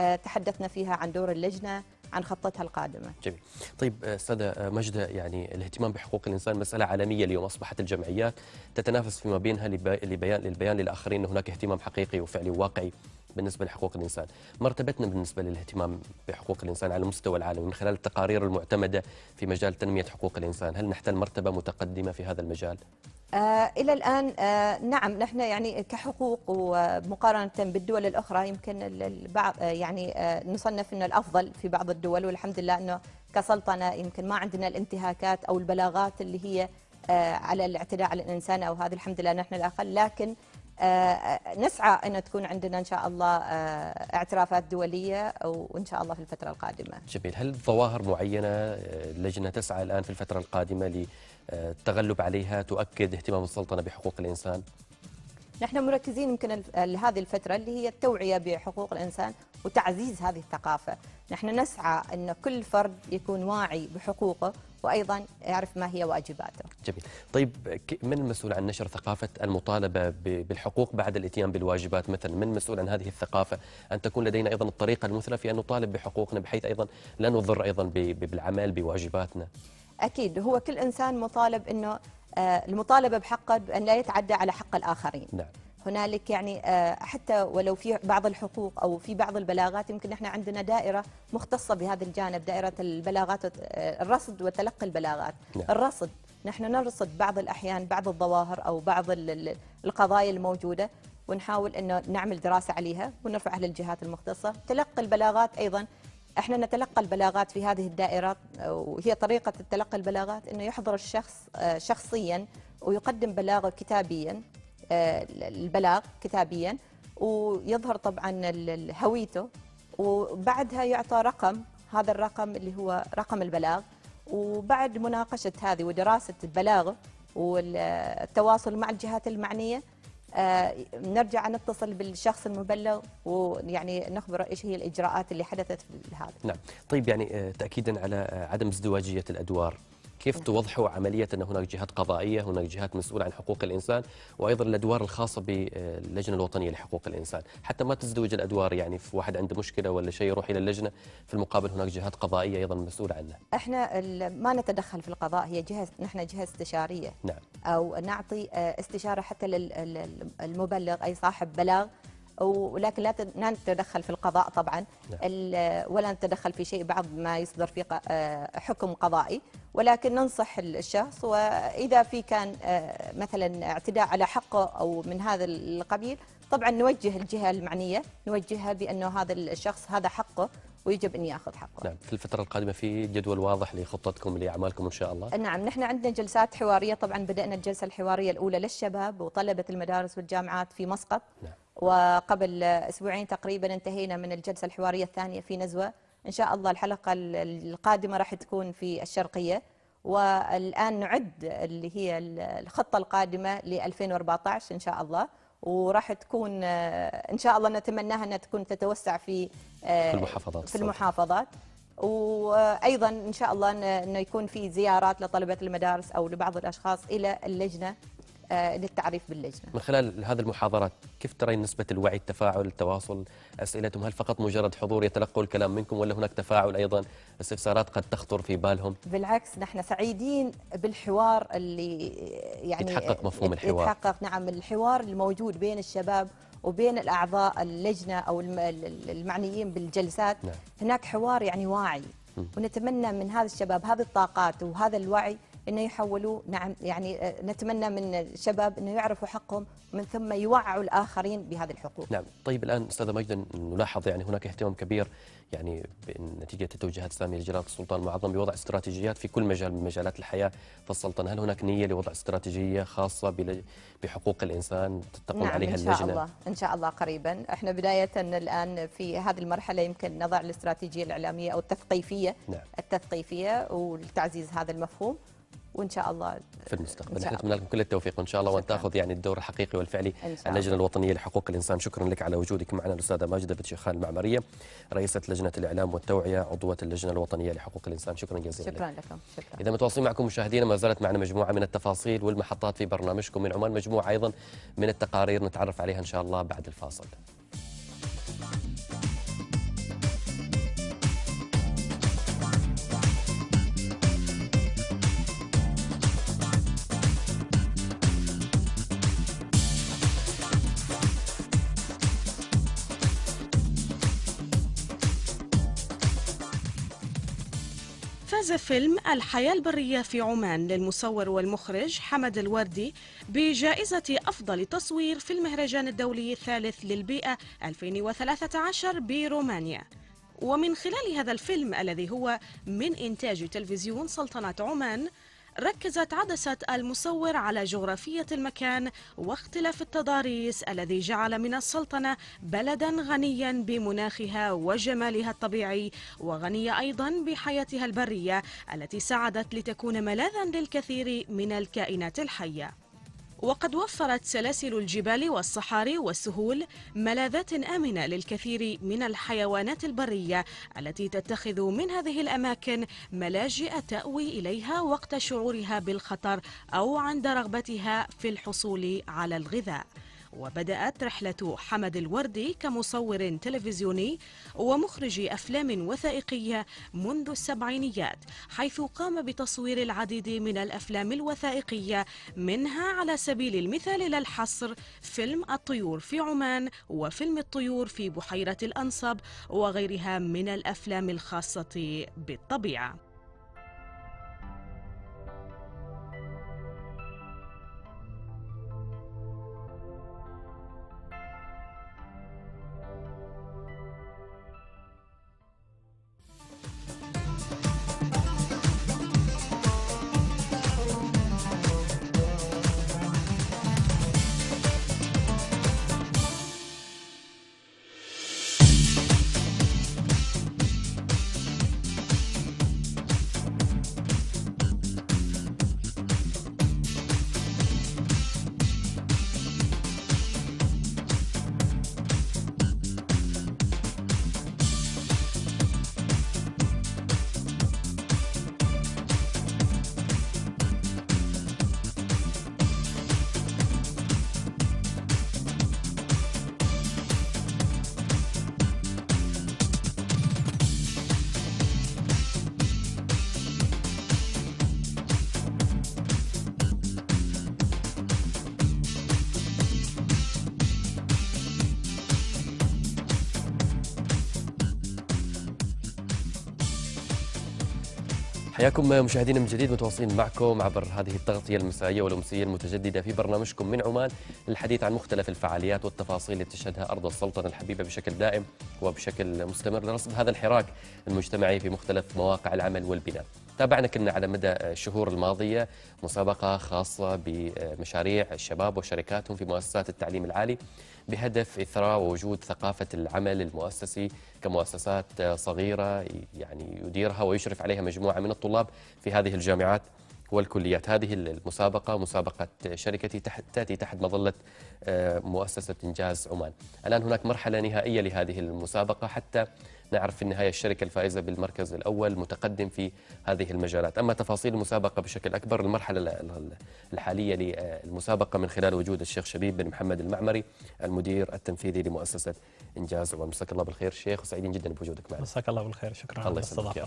آه، تحدثنا فيها عن دور اللجنة عن خطتها القادمة. جميل. طيب أستاذة مجدة يعني الاهتمام بحقوق الإنسان مسألة عالمية اليوم أصبحت الجمعيات تتنافس فيما بينها لبيان للبيان للآخرين أن هناك اهتمام حقيقي وفعلي وواقعي بالنسبة لحقوق الإنسان. مرتبتنا بالنسبة للاهتمام بحقوق الإنسان على المستوى العالمي من خلال التقارير المعتمدة في مجال تنمية حقوق الإنسان هل نحتل مرتبة متقدمة في هذا المجال؟ آه إلى الآن آه نعم نحن يعني كحقوق ومقارنة بالدول الأخرى يمكن البعض آه يعني آه نصنف أنه الأفضل في بعض الدول والحمد لله أنه كسلطنة يمكن ما عندنا الانتهاكات أو البلاغات اللي هي آه على الاعتداء على الإنسان أو هذه الحمد لله نحن الأقل. لكن آه، نسعى أن تكون عندنا إن شاء الله اعترافات دولية وإن شاء الله في الفترة القادمة. جميل. هل ظواهر معينة اللجنة تسعى الآن في الفترة القادمة للتغلب عليها تؤكد اهتمام السلطنة بحقوق الإنسان؟ نحن مركزين يمكن لهذه الفترة اللي هي التوعية بحقوق الإنسان وتعزيز هذه الثقافة نحن نسعى أن كل فرد يكون واعي بحقوقه وأيضا يعرف ما هي واجباته. جميل، طيب من المسؤول عن نشر ثقافة المطالبة بالحقوق بعد الإتيان بالواجبات مثلا، من المسؤول عن هذه الثقافة أن تكون لدينا أيضا الطريقة المثلى في أن نطالب بحقوقنا بحيث أيضا لا نضر أيضا بالعمل بواجباتنا. أكيد هو كل إنسان مطالب إنه آه، المطالبة بحقه بأن لا يتعدى على حق الآخرين. نعم. هنالك يعني آه، حتى ولو في بعض الحقوق أو في بعض البلاغات يمكن إحنا عندنا دائرة مختصة بهذا الجانب دائرة البلاغات آه، الرصد وتلقي البلاغات نعم. الرصد نحن نرصد بعض الأحيان بعض الظواهر أو بعض القضايا الموجودة ونحاول إنه نعمل دراسة عليها ونرفعها للجهات المختصة تلقي البلاغات أيضا إحنا نتلقى البلاغات في هذه الدائرات وهي طريقة تلقي البلاغات إنه يحضر الشخص آه، شخصيا ويقدم بلاغة كتابيا آه، البلاغ كتابيا ويظهر طبعا هويته وبعدها يعطى رقم هذا الرقم اللي هو رقم البلاغ وبعد مناقشة هذه ودراسة البلاغ والتواصل مع الجهات المعنية نرجع نتصل بالشخص المبلغ ويعني نخبره إيش هي الإجراءات اللي حدثت في هذا. نعم، طيب يعني آه، تاكيدا على عدم ازدواجية الأدوار، كيف توضحوا عملية أن هناك جهات قضائية هناك جهات مسؤولة عن حقوق الإنسان وأيضا الأدوار الخاصة باللجنة الوطنية لحقوق الإنسان؟ حتى ما تزدوج الأدوار يعني في واحد عنده مشكلة ولا شيء يروح إلى اللجنة في المقابل هناك جهات قضائية أيضا مسؤولة عنها. إحنا ما نتدخل في القضاء هي جهة نحن جهة استشارية. نعم. أو نعطي آه، استشارة حتى للمبلغ أي صاحب بلاغ ولكن لا نتدخل في القضاء طبعا. نعم. ولا نتدخل في شيء بعد ما يصدر في آه، حكم قضائي. ولكن ننصح الشخص وإذا في كان آه، مثلا اعتداء على حقه أو من هذا القبيل طبعا نوجه الجهة المعنية نوجهها بأنه هذا الشخص هذا حقه. ويجب ان ياخذ حقه. نعم، في الفترة القادمة في جدول واضح لخطتكم لأعمالكم إن شاء الله. نعم، نحن عندنا جلسات حوارية طبعا بدأنا الجلسة الحوارية الأولى للشباب وطلبة المدارس والجامعات في مسقط. نعم. وقبل أسبوعين تقريبا انتهينا من الجلسة الحوارية الثانية في نزوة إن شاء الله الحلقة القادمة راح تكون في الشرقية والآن نعد اللي هي الخطة القادمة ل 2014 إن شاء الله وراح تكون إن شاء الله نتمناها إنها تكون تتوسع في في المحافظات في المحافظات. وأيضا إن شاء الله إنه يكون في زيارات لطلبة المدارس أو لبعض الأشخاص إلى اللجنة. آه، للتعريف باللجنة. من خلال هذه المحاضرات كيف ترين نسبة الوعي، التفاعل، التواصل، أسئلتهم هل فقط مجرد حضور يتلقوا الكلام منكم ولا هناك تفاعل أيضا استفسارات قد تخطر في بالهم؟ بالعكس نحن سعيدين بالحوار اللي يعني يتحقق مفهوم الحوار. يتحقق نعم الحوار الموجود بين الشباب وبين الأعضاء اللجنة أو المعنيين بالجلسات نعم. هناك حوار يعني واعي ونتمنى من هذا الشباب هذه الطاقات وهذا الوعي إنه يحولوا نعم يعني آه، نتمنى من الشباب إنه يعرفوا حقهم من ثم يوعوا الآخرين بهذه الحقوق. نعم، طيب الآن أستاذة مجد نلاحظ يعني هناك اهتمام كبير يعني نتيجة التوجيهات السامية لجلالة السلطان المعظم بوضع استراتيجيات في كل مجال من مجالات الحياة في السلطنة، هل هناك نية لوضع استراتيجية خاصة بحقوق الإنسان تقوم نعم عليها اللجنه؟ إن شاء الله إن شاء الله قريبا، إحنا بداية الآن في هذه المرحلة يمكن نضع الاستراتيجية الإعلامية أو التثقيفية نعم. التثقيفية ولتعزيز هذا المفهوم وإن شاء الله في المستقبل. نحن نتمنى لكم كل التوفيق. وإن شاء الله وأن تأخذ يعني الدور الحقيقي والفعلي اللجنة الوطنية لحقوق الإنسان. شكرا لك على وجودك معنا الأستاذة ماجدة بن شيخان المعمرية رئيسة لجنة الإعلام والتوعية عضوة اللجنة الوطنية لحقوق الإنسان. شكرا جزيلا شكرا لكم. شكرا. إذا متواصلين معكم مشاهدينا ما زالت معنا مجموعة من التفاصيل والمحطات في برنامجكم من عمان. مجموعة أيضا من التقارير نتعرف عليها إن شاء الله بعد الفاصل. فاز فيلم الحياة البرية في عمان للمصور والمخرج حمد الوردي بجائزة أفضل تصوير في المهرجان الدولي الثالث للبيئة 2013 برومانيا. ومن خلال هذا الفيلم الذي هو من إنتاج تلفزيون سلطنة عمان ركزت عدسة المصور على جغرافية المكان واختلاف التضاريس الذي جعل من السلطنة بلدا غنيا بمناخها وجمالها الطبيعي وغنية أيضا بحياتها البرية التي ساعدت لتكون ملاذا للكثير من الكائنات الحية. وقد وفرت سلاسل الجبال والصحاري والسهول ملاذات آمنة للكثير من الحيوانات البرية التي تتخذ من هذه الأماكن ملاجئ تأوي إليها وقت شعورها بالخطر أو عند رغبتها في الحصول على الغذاء. وبدأت رحلة حمد الوردي كمصور تلفزيوني ومخرج أفلام وثائقية منذ السبعينيات حيث قام بتصوير العديد من الأفلام الوثائقية منها على سبيل المثال لا الحصر فيلم الطيور في عمان وفيلم الطيور في بحيرة الأنصب وغيرها من الأفلام الخاصة بالطبيعة. حياكم مشاهدينا من جديد متواصلين معكم عبر هذه التغطية المسائية والأمسية المتجددة في برنامجكم من عمان للحديث عن مختلف الفعاليات والتفاصيل التي تشهدها أرض السلطنة الحبيبة بشكل دائم وبشكل مستمر لرصد هذا الحراك المجتمعي في مختلف مواقع العمل والبناء. تابعنا كنا على مدى الشهور الماضية. مسابقة خاصة بمشاريع الشباب وشركاتهم في مؤسسات التعليم العالي بهدف إثراء ووجود ثقافة العمل المؤسسي كمؤسسات صغيرة يعني يديرها ويشرف عليها مجموعة من الطلاب في هذه الجامعات. والكليات. هذه المسابقة مسابقة شركتي تحت تأتي تحت مظلة آه، مؤسسة إنجاز عمان. الآن هناك مرحلة نهائية لهذه المسابقة حتى نعرف في النهاية الشركة الفائزة بالمركز الأول متقدم في هذه المجالات. أما تفاصيل المسابقة بشكل أكبر المرحلة الحالية للمسابقة من خلال وجود الشيخ شبيب بن محمد المعمري المدير التنفيذي لمؤسسة إنجاز عمان. مساك الله بالخير شيخ وسعيدين جدا بوجودك معنا. مساك الله بالخير شكرا الله يسلمك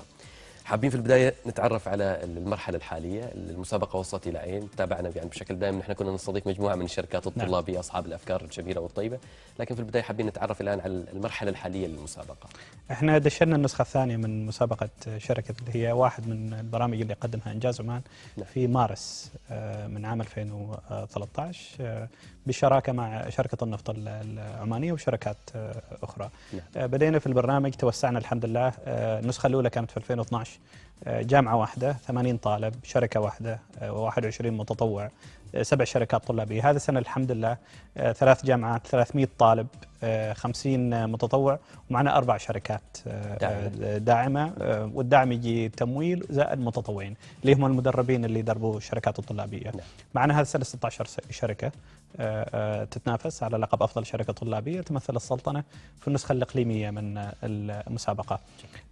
حابين في البداية نتعرف على المرحلة الحالية المسابقة وصلت إلى أين تابعنا يعني بشكل دائم نحن كنا نستضيف مجموعة من الشركات نعم. الطلابية نعم. أصحاب الأفكار الجميلة والطيبة لكن في البداية حابين نتعرف الآن على المرحلة الحالية للمسابقة إحنا دشنا النسخة الثانية من مسابقة شركة اللي هي واحد من البرامج اللي قدمها إنجاز عمان نعم. في مارس آه، من عام 2013 آه، بالشراكه مع شركة النفط العمانية وشركات آه، أخرى. نعم. بدينا في البرنامج توسعنا الحمد لله النسخة الأولى كانت في 2012 جامعة واحدة 80 طالب شركة واحدة 21 متطوع سبع شركات طلابية. هذا السنة الحمد لله ثلاث جامعات 300 طالب 50 متطوع ومعنا أربع شركات داعمة, داعمة والدعم يجي تمويل زائد متطوعين اللي هم المدربين اللي دربوا الشركات الطلابية. نعم. معنا هذا السنة 16 شركة تتنافس على لقب أفضل شركة طلابية تمثل السلطنة في النسخة الإقليمية من المسابقة.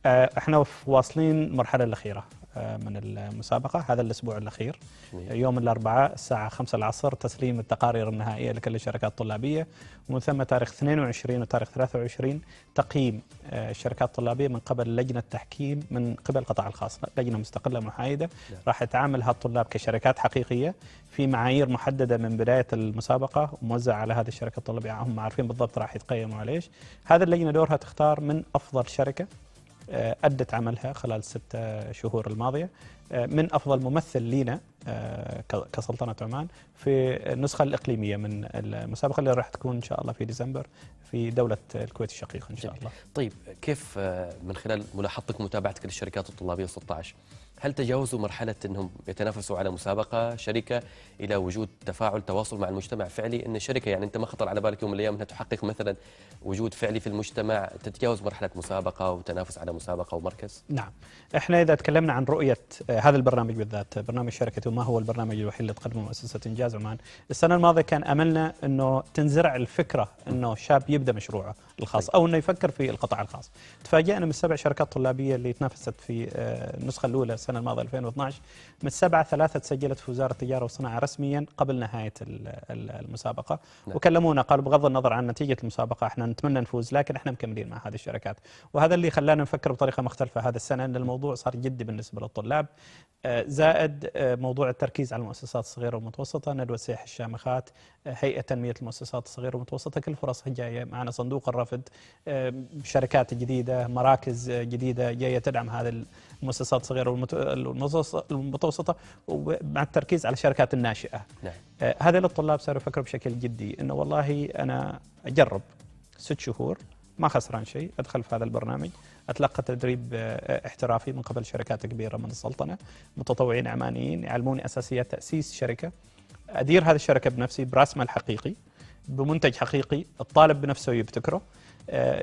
إحنا واصلين المرحله الأخيرة. آه، من المسابقة. هذا الأسبوع الأخير. يوم الأربعاء الساعة 5 العصر تسليم التقارير النهائية لكل الشركات الطلابية. ومن ثم تاريخ 22 وتاريخ 23 تقييم آه، الشركات الطلابية من قبل لجنة تحكيم من قبل القطاع الخاص. لجنة مستقلة محايدة. نعم. راح يتعامل هالطلاب كشركات حقيقية في معايير محددة من بداية المسابقة وموزعة على هذه الشركة الطلابية. هم عارفين بالضبط راح يتقيموا على إيش. هذه اللجنة دورها تختار من أفضل شركة. آه، أدت عملها خلال الست شهور الماضية. آه، من أفضل ممثل لنا آه، كسلطنة عمان في النسخة الإقليمية من المسابقة اللي راح تكون إن شاء الله في ديسمبر في دولة الكويت الشقيقة إن شاء الله. طيب كيف من خلال ملاحظتك ومتابعتك للشركات الطلابية 16 هل تجاوزوا مرحلة أنهم يتنافسوا على مسابقة شركة إلى وجود تفاعل تواصل مع المجتمع فعلي؟ أن الشركة يعني أنت ما خطر على بالك يوم من الأيام أنها تحقق مثلا وجود فعلي في المجتمع تتجاوز مرحلة مسابقة وتنافس على مسابقة ومركز؟ نعم. إحنا إذا تكلمنا عن رؤية آه، هذا البرنامج بالذات برنامج شركة وما هو البرنامج الوحيد اللي تقدمه مؤسسة إنجاز عمان. السنة الماضية كان أملنا أنه تنزرع الفكرة أنه شاب يبدأ مشروعه الخاص طيب. أو أنه يفكر في القطاع الخاص. تفاجئنا من السبع شركات طلابية اللي تنافست في آه، النسخة الأولى السنة الماضية 2012 من السبعة ثلاثة تسجلت في وزارة التجارة والصناعة رسميا قبل نهاية المسابقة. نعم. وكلمونا قالوا بغض النظر عن نتيجة المسابقة إحنا نتمنى نفوز لكن إحنا مكملين مع هذه الشركات. وهذا اللي خلانا نفكر بطريقة مختلفة هذا السنة أن الموضوع صار جدي بالنسبة للطلاب. آه، زائد آه، موضوع التركيز على المؤسسات الصغيرة والمتوسطة ندوة سياح الشامخات آه، هيئة تنمية المؤسسات الصغيرة والمتوسطة كل فرصها جاية معنا. صندوق الرفد شركات جديدة مراكز جديدة جاية تدعم هذه المؤسسات الصغيرة والمتوسطة ومع التركيز على الشركات الناشئة. نعم. هذا للطلاب صاروا يفكروا بشكل جدي إنه والله أنا أجرب ست شهور ما خسران شيء أدخل في هذا البرنامج. أتلقى تدريب آه، احترافي من قبل شركات كبيرة من السلطنة متطوعين عمانيين يعلموني اساسيات تأسيس شركة. أدير هذه الشركة بنفسي براس مال حقيقي بمنتج حقيقي الطالب بنفسه يبتكره. آه،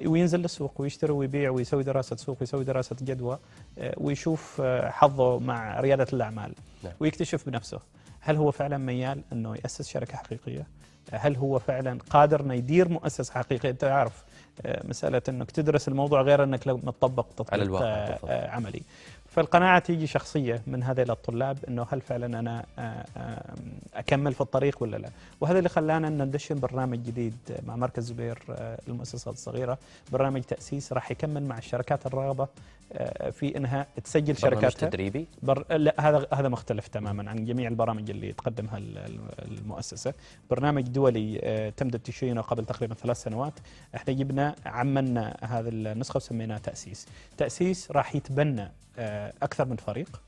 وينزل للسوق ويشتري ويبيع ويسوي دراسة سوق ويسوي دراسة جدوى آه، ويشوف حظه مع ريادة الأعمال نعم. ويكتشف بنفسه هل هو فعلا ميال إنه يأسس شركة حقيقية؟ هل هو فعلا قادر إنه يدير مؤسسة حقيقية؟ أنت عارف آه، مسألة إنك تدرس الموضوع غير إنك لما تطبق تطبيق على الواقع آه، عملي فالقناعة تيجي شخصية من هذيل الطلاب أنه هل فعلا أنا آه، أكمل في الطريق ولا لا؟ وهذا اللي خلانا أن ندشن برنامج جديد مع مركز زبير للمؤسسات الصغيرة. برنامج تأسيس راح يكمل مع الشركات الراغبة في إنها تسجل شركاتها. تدريبي؟ بر... لا هذا هذا مختلف تماما عن جميع البرامج اللي تقدمها المؤسسة، برنامج دولي آه، تم تشيينه قبل تقريبا ثلاث سنوات، إحنا جبنا عملنا هذه النسخة وسميناها تأسيس، تأسيس راح يتبنى آه، أكثر من فريق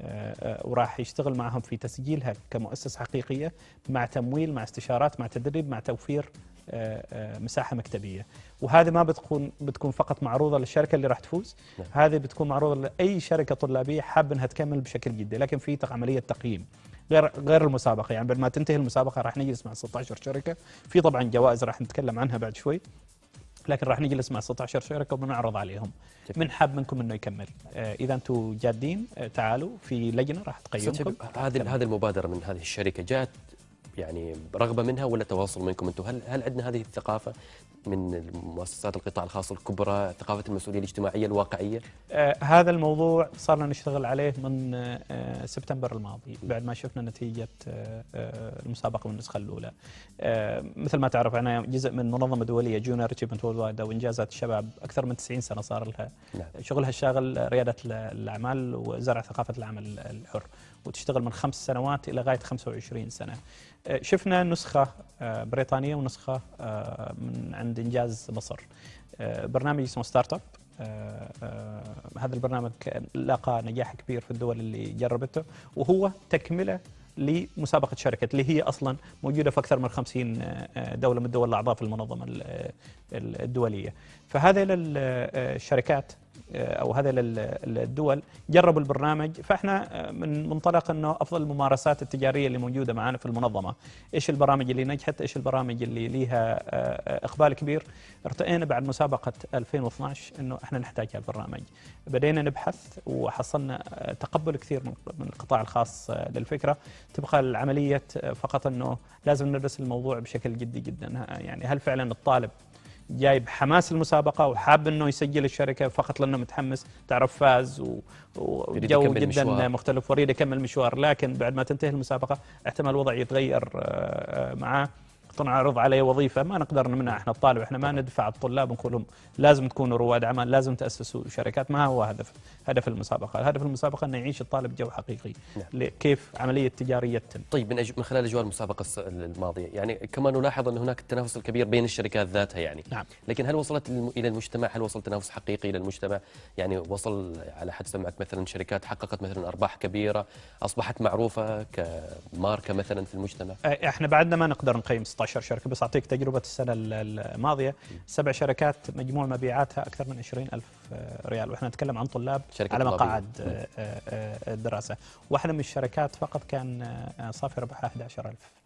آه، وراح يشتغل معهم في تسجيلها كمؤسسة حقيقية مع تمويل مع استشارات مع تدريب مع توفير مساحة مكتبية. وهذه ما بتكون بتكون فقط معروضة للشركة اللي راح تفوز. نعم. هذه بتكون معروضة لأي شركة طلابية حابة إنها تكمل بشكل جدي. لكن في عملية تقييم. غير غير المسابقة. يعني بعد ما تنتهي المسابقة راح نجلس مع 16 شركة. في طبعا جوائز راح نتكلم عنها بعد شوي. لكن راح نجلس مع 16 شركه وبنعرض عليهم. من حاب منكم إنه يكمل. آه إذا أنتم جادين آه تعالوا في لجنة راح تقيمكم. هذه هذه المبادرة من هذه الشركة. جاءت يعني رغبة منها ولا تواصل منكم أنتم هل هل عندنا هذه الثقافة من مؤسسات القطاع الخاص الكبرى ثقافة المسؤولية الاجتماعية الواقعية؟ آه هذا الموضوع صارنا نشتغل عليه من آه سبتمبر الماضي بعد ما شفنا نتيجة آه, المسابقة من النسخة الأولى. آه مثل ما تعرف أنا جزء من منظمة دولية Junior Achievement Worldwide انجازات الشباب أكثر من 90 سنة صار لها نعم. شغلها الشاغل ريادة الأعمال وزرع ثقافة العمل الحر وتشتغل من خمس سنوات إلى غاية 25 سنة. شفنا نسخة آه، بريطانية ونسخة آه، من عند إنجاز مصر آه، برنامج اسمه Start Up هذا البرنامج لاقى نجاح كبير في الدول اللي جربته وهو تكملة لمسابقة شركة اللي هي أصلا موجودة في أكثر من 50 دولة من الدول الأعضاء في المنظمة الدولية. فهذه الشركات آه، أو هذه الدول جربوا البرنامج فإحنا آه، من منطلق إنه أفضل الممارسات التجارية اللي موجودة معنا في المنظمة، إيش البرامج اللي نجحت، إيش البرامج اللي ليها آه، إقبال كبير، ارتئينا بعد مسابقة 2012 إنه إحنا نحتاج هالبرنامج. بدينا نبحث وحصلنا تقبل كثير من القطاع الخاص للفكرة، تبقى العملية فقط إنه لازم ندرس الموضوع بشكل جدي جدا، يعني هل فعلا الطالب جايب حماس المسابقة وحاب إنه يسجل الشركة فقط لأنه متحمس. تعرف فاز وجو جدا مشوار. مختلف ويريد يكمل مشوار. لكن بعد ما تنتهي المسابقة احتمال الوضع يتغير آه، آه، معاه. تنعرض عليه وظيفة ما نقدر نمنع إحنا الطالب إحنا ما ندفع الطلاب ونقول لهم لازم تكونوا رواد اعمال لازم تأسسوا شركات. ما هو هدف هدف المسابقة. الهدف المسابقة إنه يعيش الطالب جو حقيقي. نعم. كيف عملية تجارية تتم. طيب من, من خلال أجواء المسابقة الماضية يعني كما نلاحظ أن هناك التنافس الكبير بين الشركات ذاتها يعني. نعم. لكن هل وصلت إلى المجتمع؟ هل وصل تنافس حقيقي إلى المجتمع؟ يعني وصل على حد سمعك مثلا شركات حققت مثلا أرباح كبيرة أصبحت معروفة كماركة مثلا في المجتمع؟ إحنا بعدنا ما نقدر نقيم 16 شركة بس أعطيك تجربة السنة الماضية. سبع شركات مجموع مبيعاتها أكثر من 20 ألف. ريال. وإحنا نتكلم عن طلاب على مقاعد آه، آه، الدراسة. واحدة من الشركات فقط كان آه، صافي ربحها 11000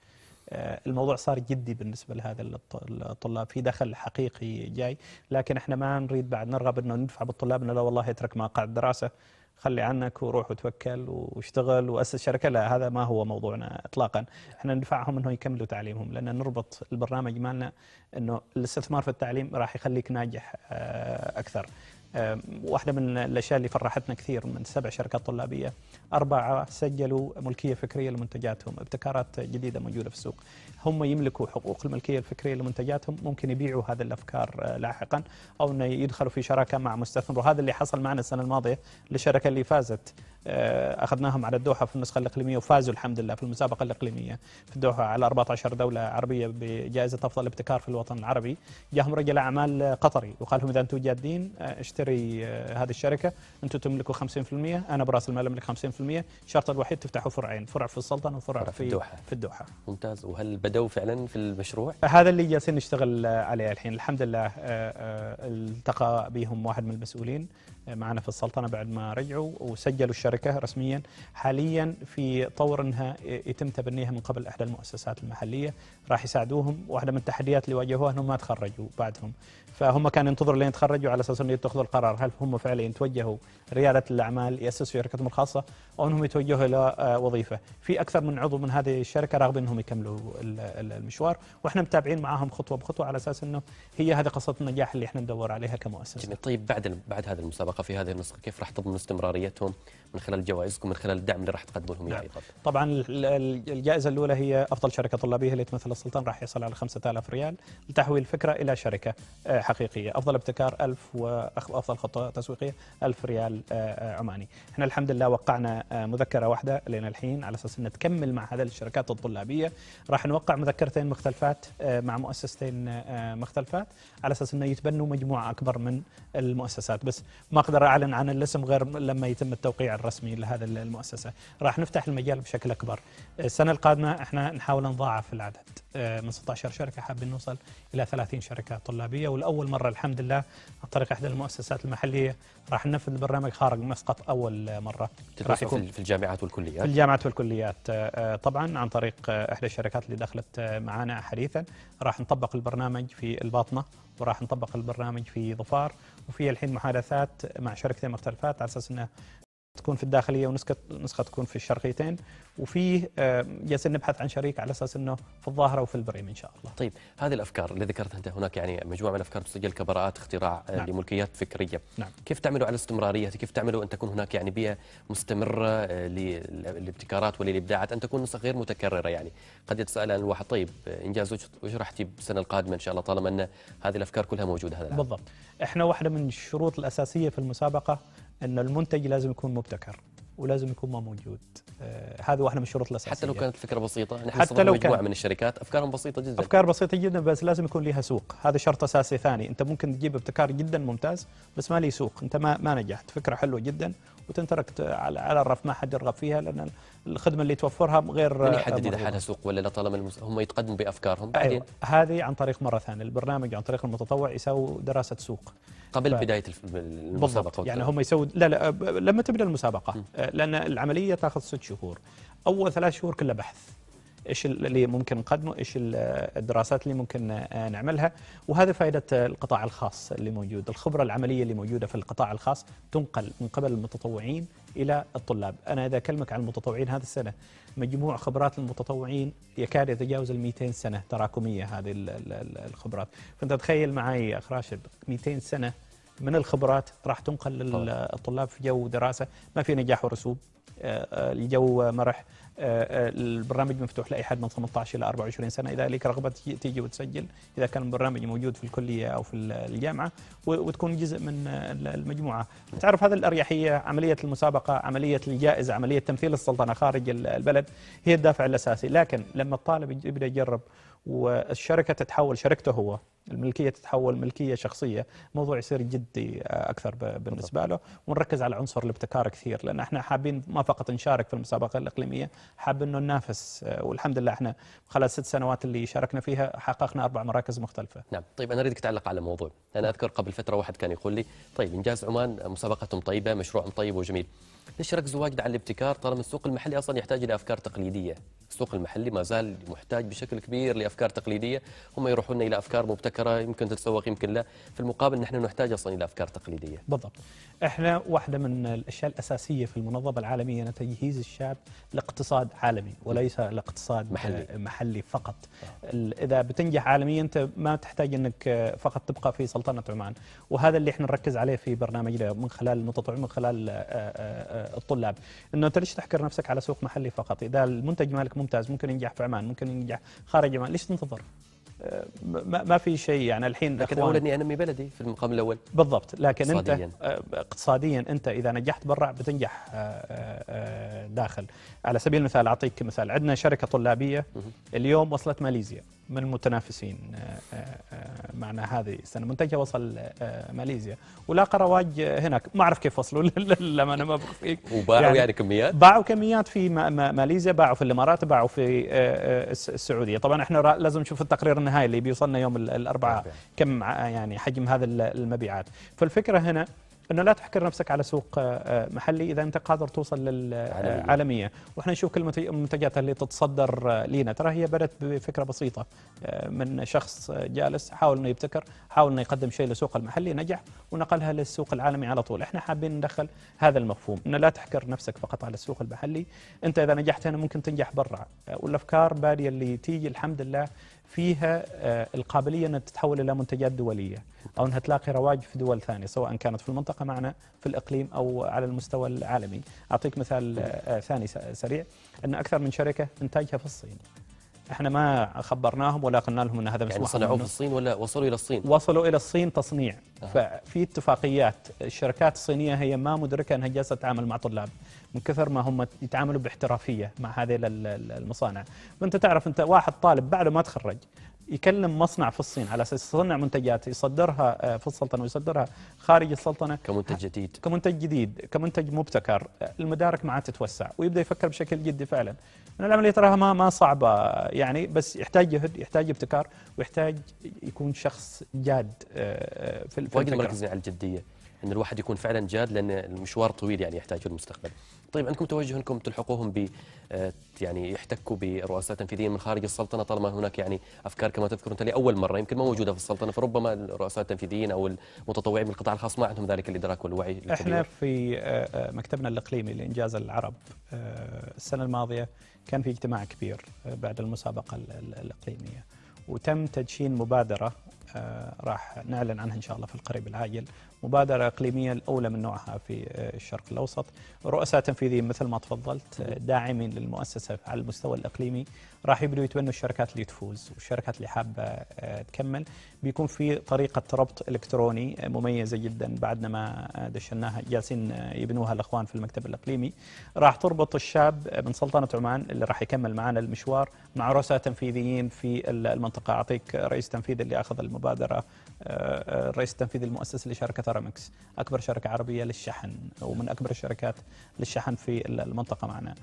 الموضوع صار جدي بالنسبة لهذا الطلاب. في دخل حقيقي جاي لكن إحنا ما نريد بعد نرغب إنه ندفع بالطلاب إنه لا والله اترك مقاعد الدراسه خلي عنك وروح وتوكل واشتغل وأسس شركة. لا هذا ما هو موضوعنا اطلاقا. إحنا ندفعهم إنه يكملوا تعليمهم لأن نربط البرنامج مالنا إنه الاستثمار في التعليم راح يخليك ناجح أكثر. واحدة من الأشياء اللي فرحتنا كثير من سبع شركات طلابية. أربعة سجلوا ملكية فكرية لمنتجاتهم ابتكارات جديدة موجودة في السوق. هم يملكوا حقوق. الملكية الفكرية لمنتجاتهم ممكن يبيعوا هذه الأفكار آه، لاحقا أو أنه يدخلوا في شراكة مع مستثمر. وهذا اللي حصل معنا السنة الماضية للشركة اللي فازت أخذناهم على الدوحة في النسخة الإقليمية وفازوا الحمد لله في المسابقة الإقليمية. في الدوحة على 14 دولة عربية بجائزة أفضل ابتكار في الوطن العربي. جاهم رجل أعمال قطري وقال لهم اذا أنتم جادين آه، اشتري هذه الشركة أنتم تملكوا 50% أنا برأس المال أملك 50% الشرط الوحيد تفتحوا فرعين فرع في السلطنة وفرع في, في الدوحة. في الدوحة. ممتاز. وهل بدأوا فعلا في المشروع؟ هذا اللي جالسين نشتغل عليه الحين. الحمد لله آه، آه، التقى بهم واحد من المسؤولين. آه، معنا في السلطنة بعد ما رجعوا وسجلوا الشركة رسميا. حاليا في طور إنها يتم تبنيها من قبل إحدى المؤسسات المحلية. راح يساعدوهم. واحدة من التحديات اللي واجهوها إنهم ما تخرجوا بعدهم. فهم كانوا ينتظروا لين يتخرجوا على أساس إنه يتخذوا القرار. هل هم فعلا يتوجهوا ريادة الأعمال ياسسوا شركتهم الخاصة أو انهم يتوجهوا إلى آه، وظيفة. في أكثر من عضو من هذه الشركة راغبين أنهم يكملوا المشوار وإحنا متابعين معاهم خطوة بخطوة على أساس إنه هي هذه قصة النجاح اللي إحنا ندور عليها كمؤسسة. جميل. طيب بعد بعد هذه المسابقة في هذه النسخة كيف راح تضمن استمراريتهم من خلال جوائزكم من خلال الدعم اللي راح تقدموا لهم نعم. أيضا؟ طبعا الجائزة الأولى هي أفضل شركة طلابية اللي تمثل السلطان راح يصل على 5000 ريال لتحويل الفكرة إلى شركة آه، حقيقية. أفضل ابتكار 1000 وافضل خطه تسويقية 1000 ريال عماني. إحنا الحمد لله وقعنا مذكرة واحدة لنا الحين على أساس إن تكمل مع هذه الشركات الطلابية. راح نوقع مذكرتين مختلفات مع مؤسستين مختلفات على أساس إنه يتبنوا مجموعة أكبر من المؤسسات. بس ما أقدر أعلن عن الاسم غير لما يتم التوقيع الرسمي لهذا المؤسسة. راح نفتح المجال بشكل أكبر. السنة القادمة إحنا نحاول نضاعف العدد من 16 شركة حابين نوصل إلى 30 شركة طلابية. ولاول مرة الحمد لله عن طريق إحدى المؤسسات المحلية راح ننفذ البرنامج خارج مسقط أول مرة. راح يكون. في الجامعات والكليات؟ في الجامعات والكليات. طبعا عن طريق إحدى الشركات اللي دخلت معنا حديثا. راح نطبق البرنامج في الباطنة وراح نطبق البرنامج في ظفار. وفي الحين محادثات مع شركتين مختلفات على أساس إنه تكون في الداخلية ونسخه نسخة تكون في الشرقيتين وفيه جالسين نبحث عن شريك على أساس إنه في الظاهرة وفي البريم إن شاء الله. طيب هذه الأفكار اللي ذكرتها أنت هناك يعني مجموعة من الأفكار تسجل كبراءات اختراع نعم. لملكيات فكرية. نعم. كيف تعملوا على استمراريتها؟ كيف تعملوا أن تكون هناك يعني بيئة مستمرة للابتكارات وللإبداعات أن تكون نسخ غير متكررة يعني قد يتساءل الواحد طيب إنجاز وش راح تجيب السنة القادمة إن شاء الله طالما أن هذه الأفكار كلها موجودة هذا العام. بالضبط. إحنا واحدة من الشروط الأساسية في المسابقة أن المنتج لازم يكون مبتكر. ولازم يكون ما موجود. آه هذا واحدة من الشروط الأساسية. حتى لو كانت الفكرة بسيطة نحن حتى لو مجموعة من الشركات أفكارهم بسيطة جدا. أفكار بسيطة جدا بس لازم يكون لها سوق. هذا شرط أساسي ثاني. أنت ممكن تجيب ابتكار جدا ممتاز بس ما لي سوق. أنت ما ما نجحت. فكرة حلوة جدا وتنترك على على الرف ما حد يرغب فيها لأن الخدمة اللي توفرها غير من يحدد اذا حالها سوق ولا لا طالما المس... هم يتقدموا بأفكارهم. بعدين؟ أيوة. هذه عن طريق مرة ثانية. البرنامج عن طريق المتطوع يسوي دراسة سوق. قبل ف... بداية المسابقة يعني هم يسووا لا لا لما تبدأ المسابقة م. لأن العملية تاخذ ست شهور. أول ثلاث شهور كلها بحث. إيش اللي ممكن نقدمه إيش الدراسات اللي ممكن نعملها. وهذا فائدة القطاع الخاص اللي موجود. الخبرة العملية اللي موجودة في القطاع الخاص تنقل من قبل المتطوعين إلى الطلاب. أنا إذا أكلمك عن المتطوعين هذه السنة مجموع خبرات المتطوعين يكاد يتجاوز ال 200 سنة تراكمية هذه الخبرات. فأنت تخيل معي يا أخ راشد 200 سنة من الخبرات راح تنقل للطلاب في جو دراسة. ما في نجاح ورسوب. الجو مرح. البرنامج مفتوح لأي حد من 18 إلى 24 سنة. اذا لك رغبه تيجي وتسجل. إذا كان البرنامج موجود في الكلية أو في الجامعة وتكون جزء من المجموعة. تعرف هذا الأريحية؟ عملية المسابقة عملية الجائزة عملية تمثيل السلطنة خارج البلد هي الدافع الأساسي. لكن لما الطالب يبدأ يجرب والشركة تتحول شركته هو الملكية تتحول ملكية شخصية. الموضوع يصير جدي أكثر بالنسبة له. ونركز على عنصر الابتكار كثير لأن إحنا حابين ما فقط نشارك في المسابقة الإقليمية حابين إنه ننافس. والحمد لله إحنا خلال ست سنوات اللي شاركنا فيها حققنا أربع مراكز مختلفة. نعم. طيب أنا أريدك تعلق على موضوع. أنا أذكر قبل فترة واحد كان يقول لي طيب إنجاز عمان مسابقتهم طيبة مشروعهم طيب وجميل. ليش ركزوا واجد على الابتكار طالما السوق المحلي أصلا يحتاج إلى أفكار تقليدية. السوق المحلي ما زال محتاج بشكل كبير لأفكار تقليدية. هم يروحون إلى أفكار مبتكرة يمكن تتسوق يمكن لا. في المقابل نحن نحتاج أصلا إلى أفكار تقليدية. بالضبط. إحنا واحدة من الأشياء الأساسية في المنظمة العالمية ان تجهيز الشاب لاقتصاد عالمي وليس لاقتصاد محلي. محلي فقط. إذا بتنجح عالميا أنت ما تحتاج إنك فقط تبقى في سلطنة عمان. وهذا اللي إحنا نركز عليه في برنامجنا من خلال المتطوعين من خلال الطلاب. إنه أنت ليش تحكر نفسك على سوق محلي فقط؟ إذا المنتج مالك ممتاز ممكن ينجح في عمان ممكن ينجح خارج عمان ليش تنتظر؟ ما, ما في شيء يعني الحين لكن اول اني انمي بلدي في المقام الأول. بالضبط. لكن اقتصادياً. انت اقتصاديا أنت إذا نجحت برا بتنجح داخل. على سبيل المثال أعطيك مثال. عندنا شركة طلابية اليوم وصلت ماليزيا. من المتنافسين معنا هذه السنة. منتجها وصل ماليزيا. ولاقى رواج هناك. ما أعرف كيف وصلوا [laughs] للأمانة ما بخفيك وباعوا يعني, يعني كميات؟ باعوا كميات في ماليزيا باعوا في الإمارات باعوا في السعودية. طبعا إحنا لازم نشوف التقرير النهائي اللي بيوصلنا يوم الأربعاء. كم يعني حجم هذا المبيعات. فالفكرة هنا انه لا تحكر نفسك على سوق محلي إذا أنت قادر توصل للعالميه وإحنا نشوف كل المنتجات اللي تتصدر لينا. ترى هي بدأت بفكرة بسيطة من شخص جالس حاول إنه يبتكر حاول إنه يقدم شيء للسوق المحلي نجح ونقلها للسوق العالمي على طول. إحنا حابين ندخل هذا المفهوم إنه لا تحكر نفسك فقط على السوق المحلي. أنت إذا نجحت هنا ممكن تنجح برا. والأفكار بادية اللي تيجي الحمد لله فيها القابلية إنها تتحول إلى منتجات دولية أو إنها تلاقي رواج في دول ثانية سواء كانت في المنطقة معنا في الإقليم أو على المستوى العالمي. أعطيك مثال ثاني سريع. إن أكثر من شركة إنتاجها في الصين. إحنا ما خبرناهم ولا قلنا لهم إن هذا يعني مسموح صنعوه في. الصين ولا وصلوا إلى الصين؟ وصلوا إلى الصين تصنيع. أها. ففي اتفاقيات. الشركات الصينية هي ما مدركة أنها جالسة تتعامل مع طلاب. من كثر ما هم يتعاملوا باحترافية مع هذه ال- ال- المصانع. وأنت تعرف أنت واحد طالب بعد ما تخرج يكلم مصنع في الصين على أساس يصنع منتجات يصدرها آه، في السلطنة ويصدرها خارج السلطنة. كمنتج جديد. كمنتج جديد كمنتج مبتكر. المدارك معاه تتوسع ويبدأ يفكر بشكل جدي فعلا. أنا العملية تراها ما ما صعبة يعني بس يحتاج جهد يحتاج ابتكار ويحتاج يكون شخص جاد آه، في في وايد الفكرة. مركزين على الجدية إن الواحد يكون فعلا جاد لأن المشوار طويل يعني يحتاج في المستقبل. طيب عندكم توجه إنكم تلحقوهم ب آه، يعني يحتكوا برؤساء تنفيذيين من خارج السلطنة طالما هناك يعني أفكار كما تذكر انت لاول مرة يمكن ما موجودة في السلطنة فربما الرؤساء التنفيذيين أو المتطوعين من القطاع الخاص ما عندهم ذلك الإدراك والوعي إحنا الكبير. في آه، آه، مكتبنا الإقليمي لإنجاز العرب آه، السنة الماضية كان في اجتماع كبير آه، بعد المسابقة ال- ال- الإقليمية. وتم تدشين مبادرة آه، راح نعلن عنها إن شاء الله في القريب العاجل. مبادرة إقليمية الأولى من نوعها في آه، الشرق الأوسط. رؤساء تنفيذيين مثل ما تفضلت داعمين للمؤسسة على المستوى الإقليمي. راح يبدوا يتبنوا الشركات اللي تفوز والشركات اللي حابة آه، تكمل. بيكون في طريقة ربط إلكتروني آه، مميزة جدا بعدنا ما دشناها. جالسين يبنوها الأخوان في المكتب الإقليمي. راح تربط الشاب من سلطنة عمان اللي راح يكمل معنا المشوار مع رؤساء تنفيذيين في ال- المنطقة. أعطيك رئيس تنفيذي اللي أخذ المبادرة آه، آه، الرئيس التنفيذي المؤسس لشركة أرامكس. أكبر شركة عربية للشحن ومن أكبر الشركات للشحن في ال- المنطقة معنا.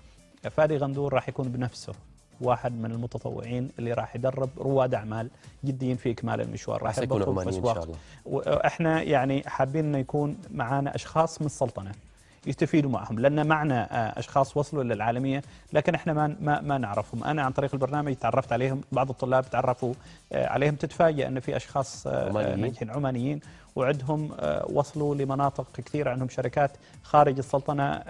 فادي غندور راح يكون بنفسه. واحد من المتطوعين اللي راح يدرب رواد أعمال جديين في إكمال المشوار راح في عمانيين إن. شاء الله. وإحنا يعني حابين إنه يكون معانا أشخاص من السلطنة يستفيدوا معهم لأن معنا آه، أشخاص وصلوا للعالميه لكن إحنا ما ما, ما نعرفهم أنا عن طريق البرنامج تعرفت عليهم بعض الطلاب تعرفوا آه، عليهم تتفاجئ ان في أشخاص آه، عمانيين. ناجحين عمانيين وعندهم وصلوا لمناطق كثيرة عندهم شركات خارج السلطنة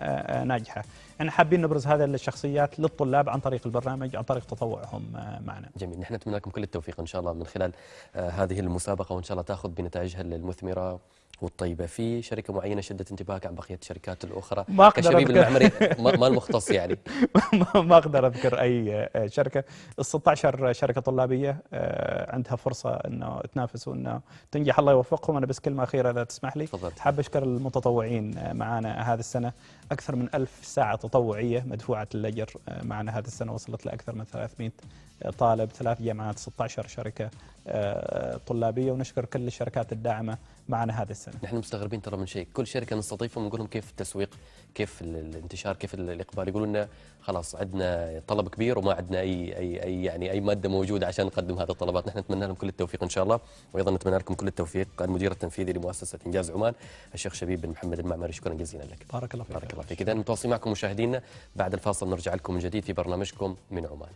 ناجحة إحنا حابين نبرز هذه الشخصيات للطلاب عن طريق البرنامج عن طريق تطوعهم آه، معنا. جميل. نحن نتمنى لكم كل التوفيق إن شاء الله من خلال آه، هذه المسابقة وإن شاء الله تأخذ بنتائجها المثمره والطيبة في شركة معينة شدت انتباهك عن بقية الشركات الأخرى ما أقدر كشبيب أذكر. المعمري؟ [laughs] ما المختص يعني. [laughs] ما أقدر أذكر أي آه، شركة. ال 16 شركة طلابية آه، عندها فرصة إنه تنافس وانه تنجح. الله يوفقهم. أنا بس كلمة أخيرة إذا تسمح لي. تفضل. حاب أشكر المتطوعين آه، معنا هذه السنة. أكثر من ألف ساعة تطوعية مدفوعة الاجر معنا هذه السنة. وصلت لأكثر من 300 طالب ثلاث جامعات 16 شركة آه، طلابية ونشكر كل الشركات الداعمة معنا هذه السنة. نحن مستغربين ترى من شيء. كل شركة نستضيفهم نقول لهم كيف التسويق كيف ال- الانتشار كيف ال- الإقبال. يقولوا لنا خلاص عندنا طلب كبير وما عندنا اي اي أي يعني أي مادة موجودة عشان نقدم هذه الطلبات. نحن نتمنى لهم كل التوفيق إن شاء الله. وأيضا نتمنى لكم كل التوفيق. المدير التنفيذي لمؤسسة إنجاز عمان الشيخ شبيب بن محمد المعمري. شكرا جزيلا لك. بارك الله فيك. بارك الله فيك. اذا متواصلين معكم مشاهدينا. بعد الفاصل نرجع لكم من جديد في برنامجكم من عمان.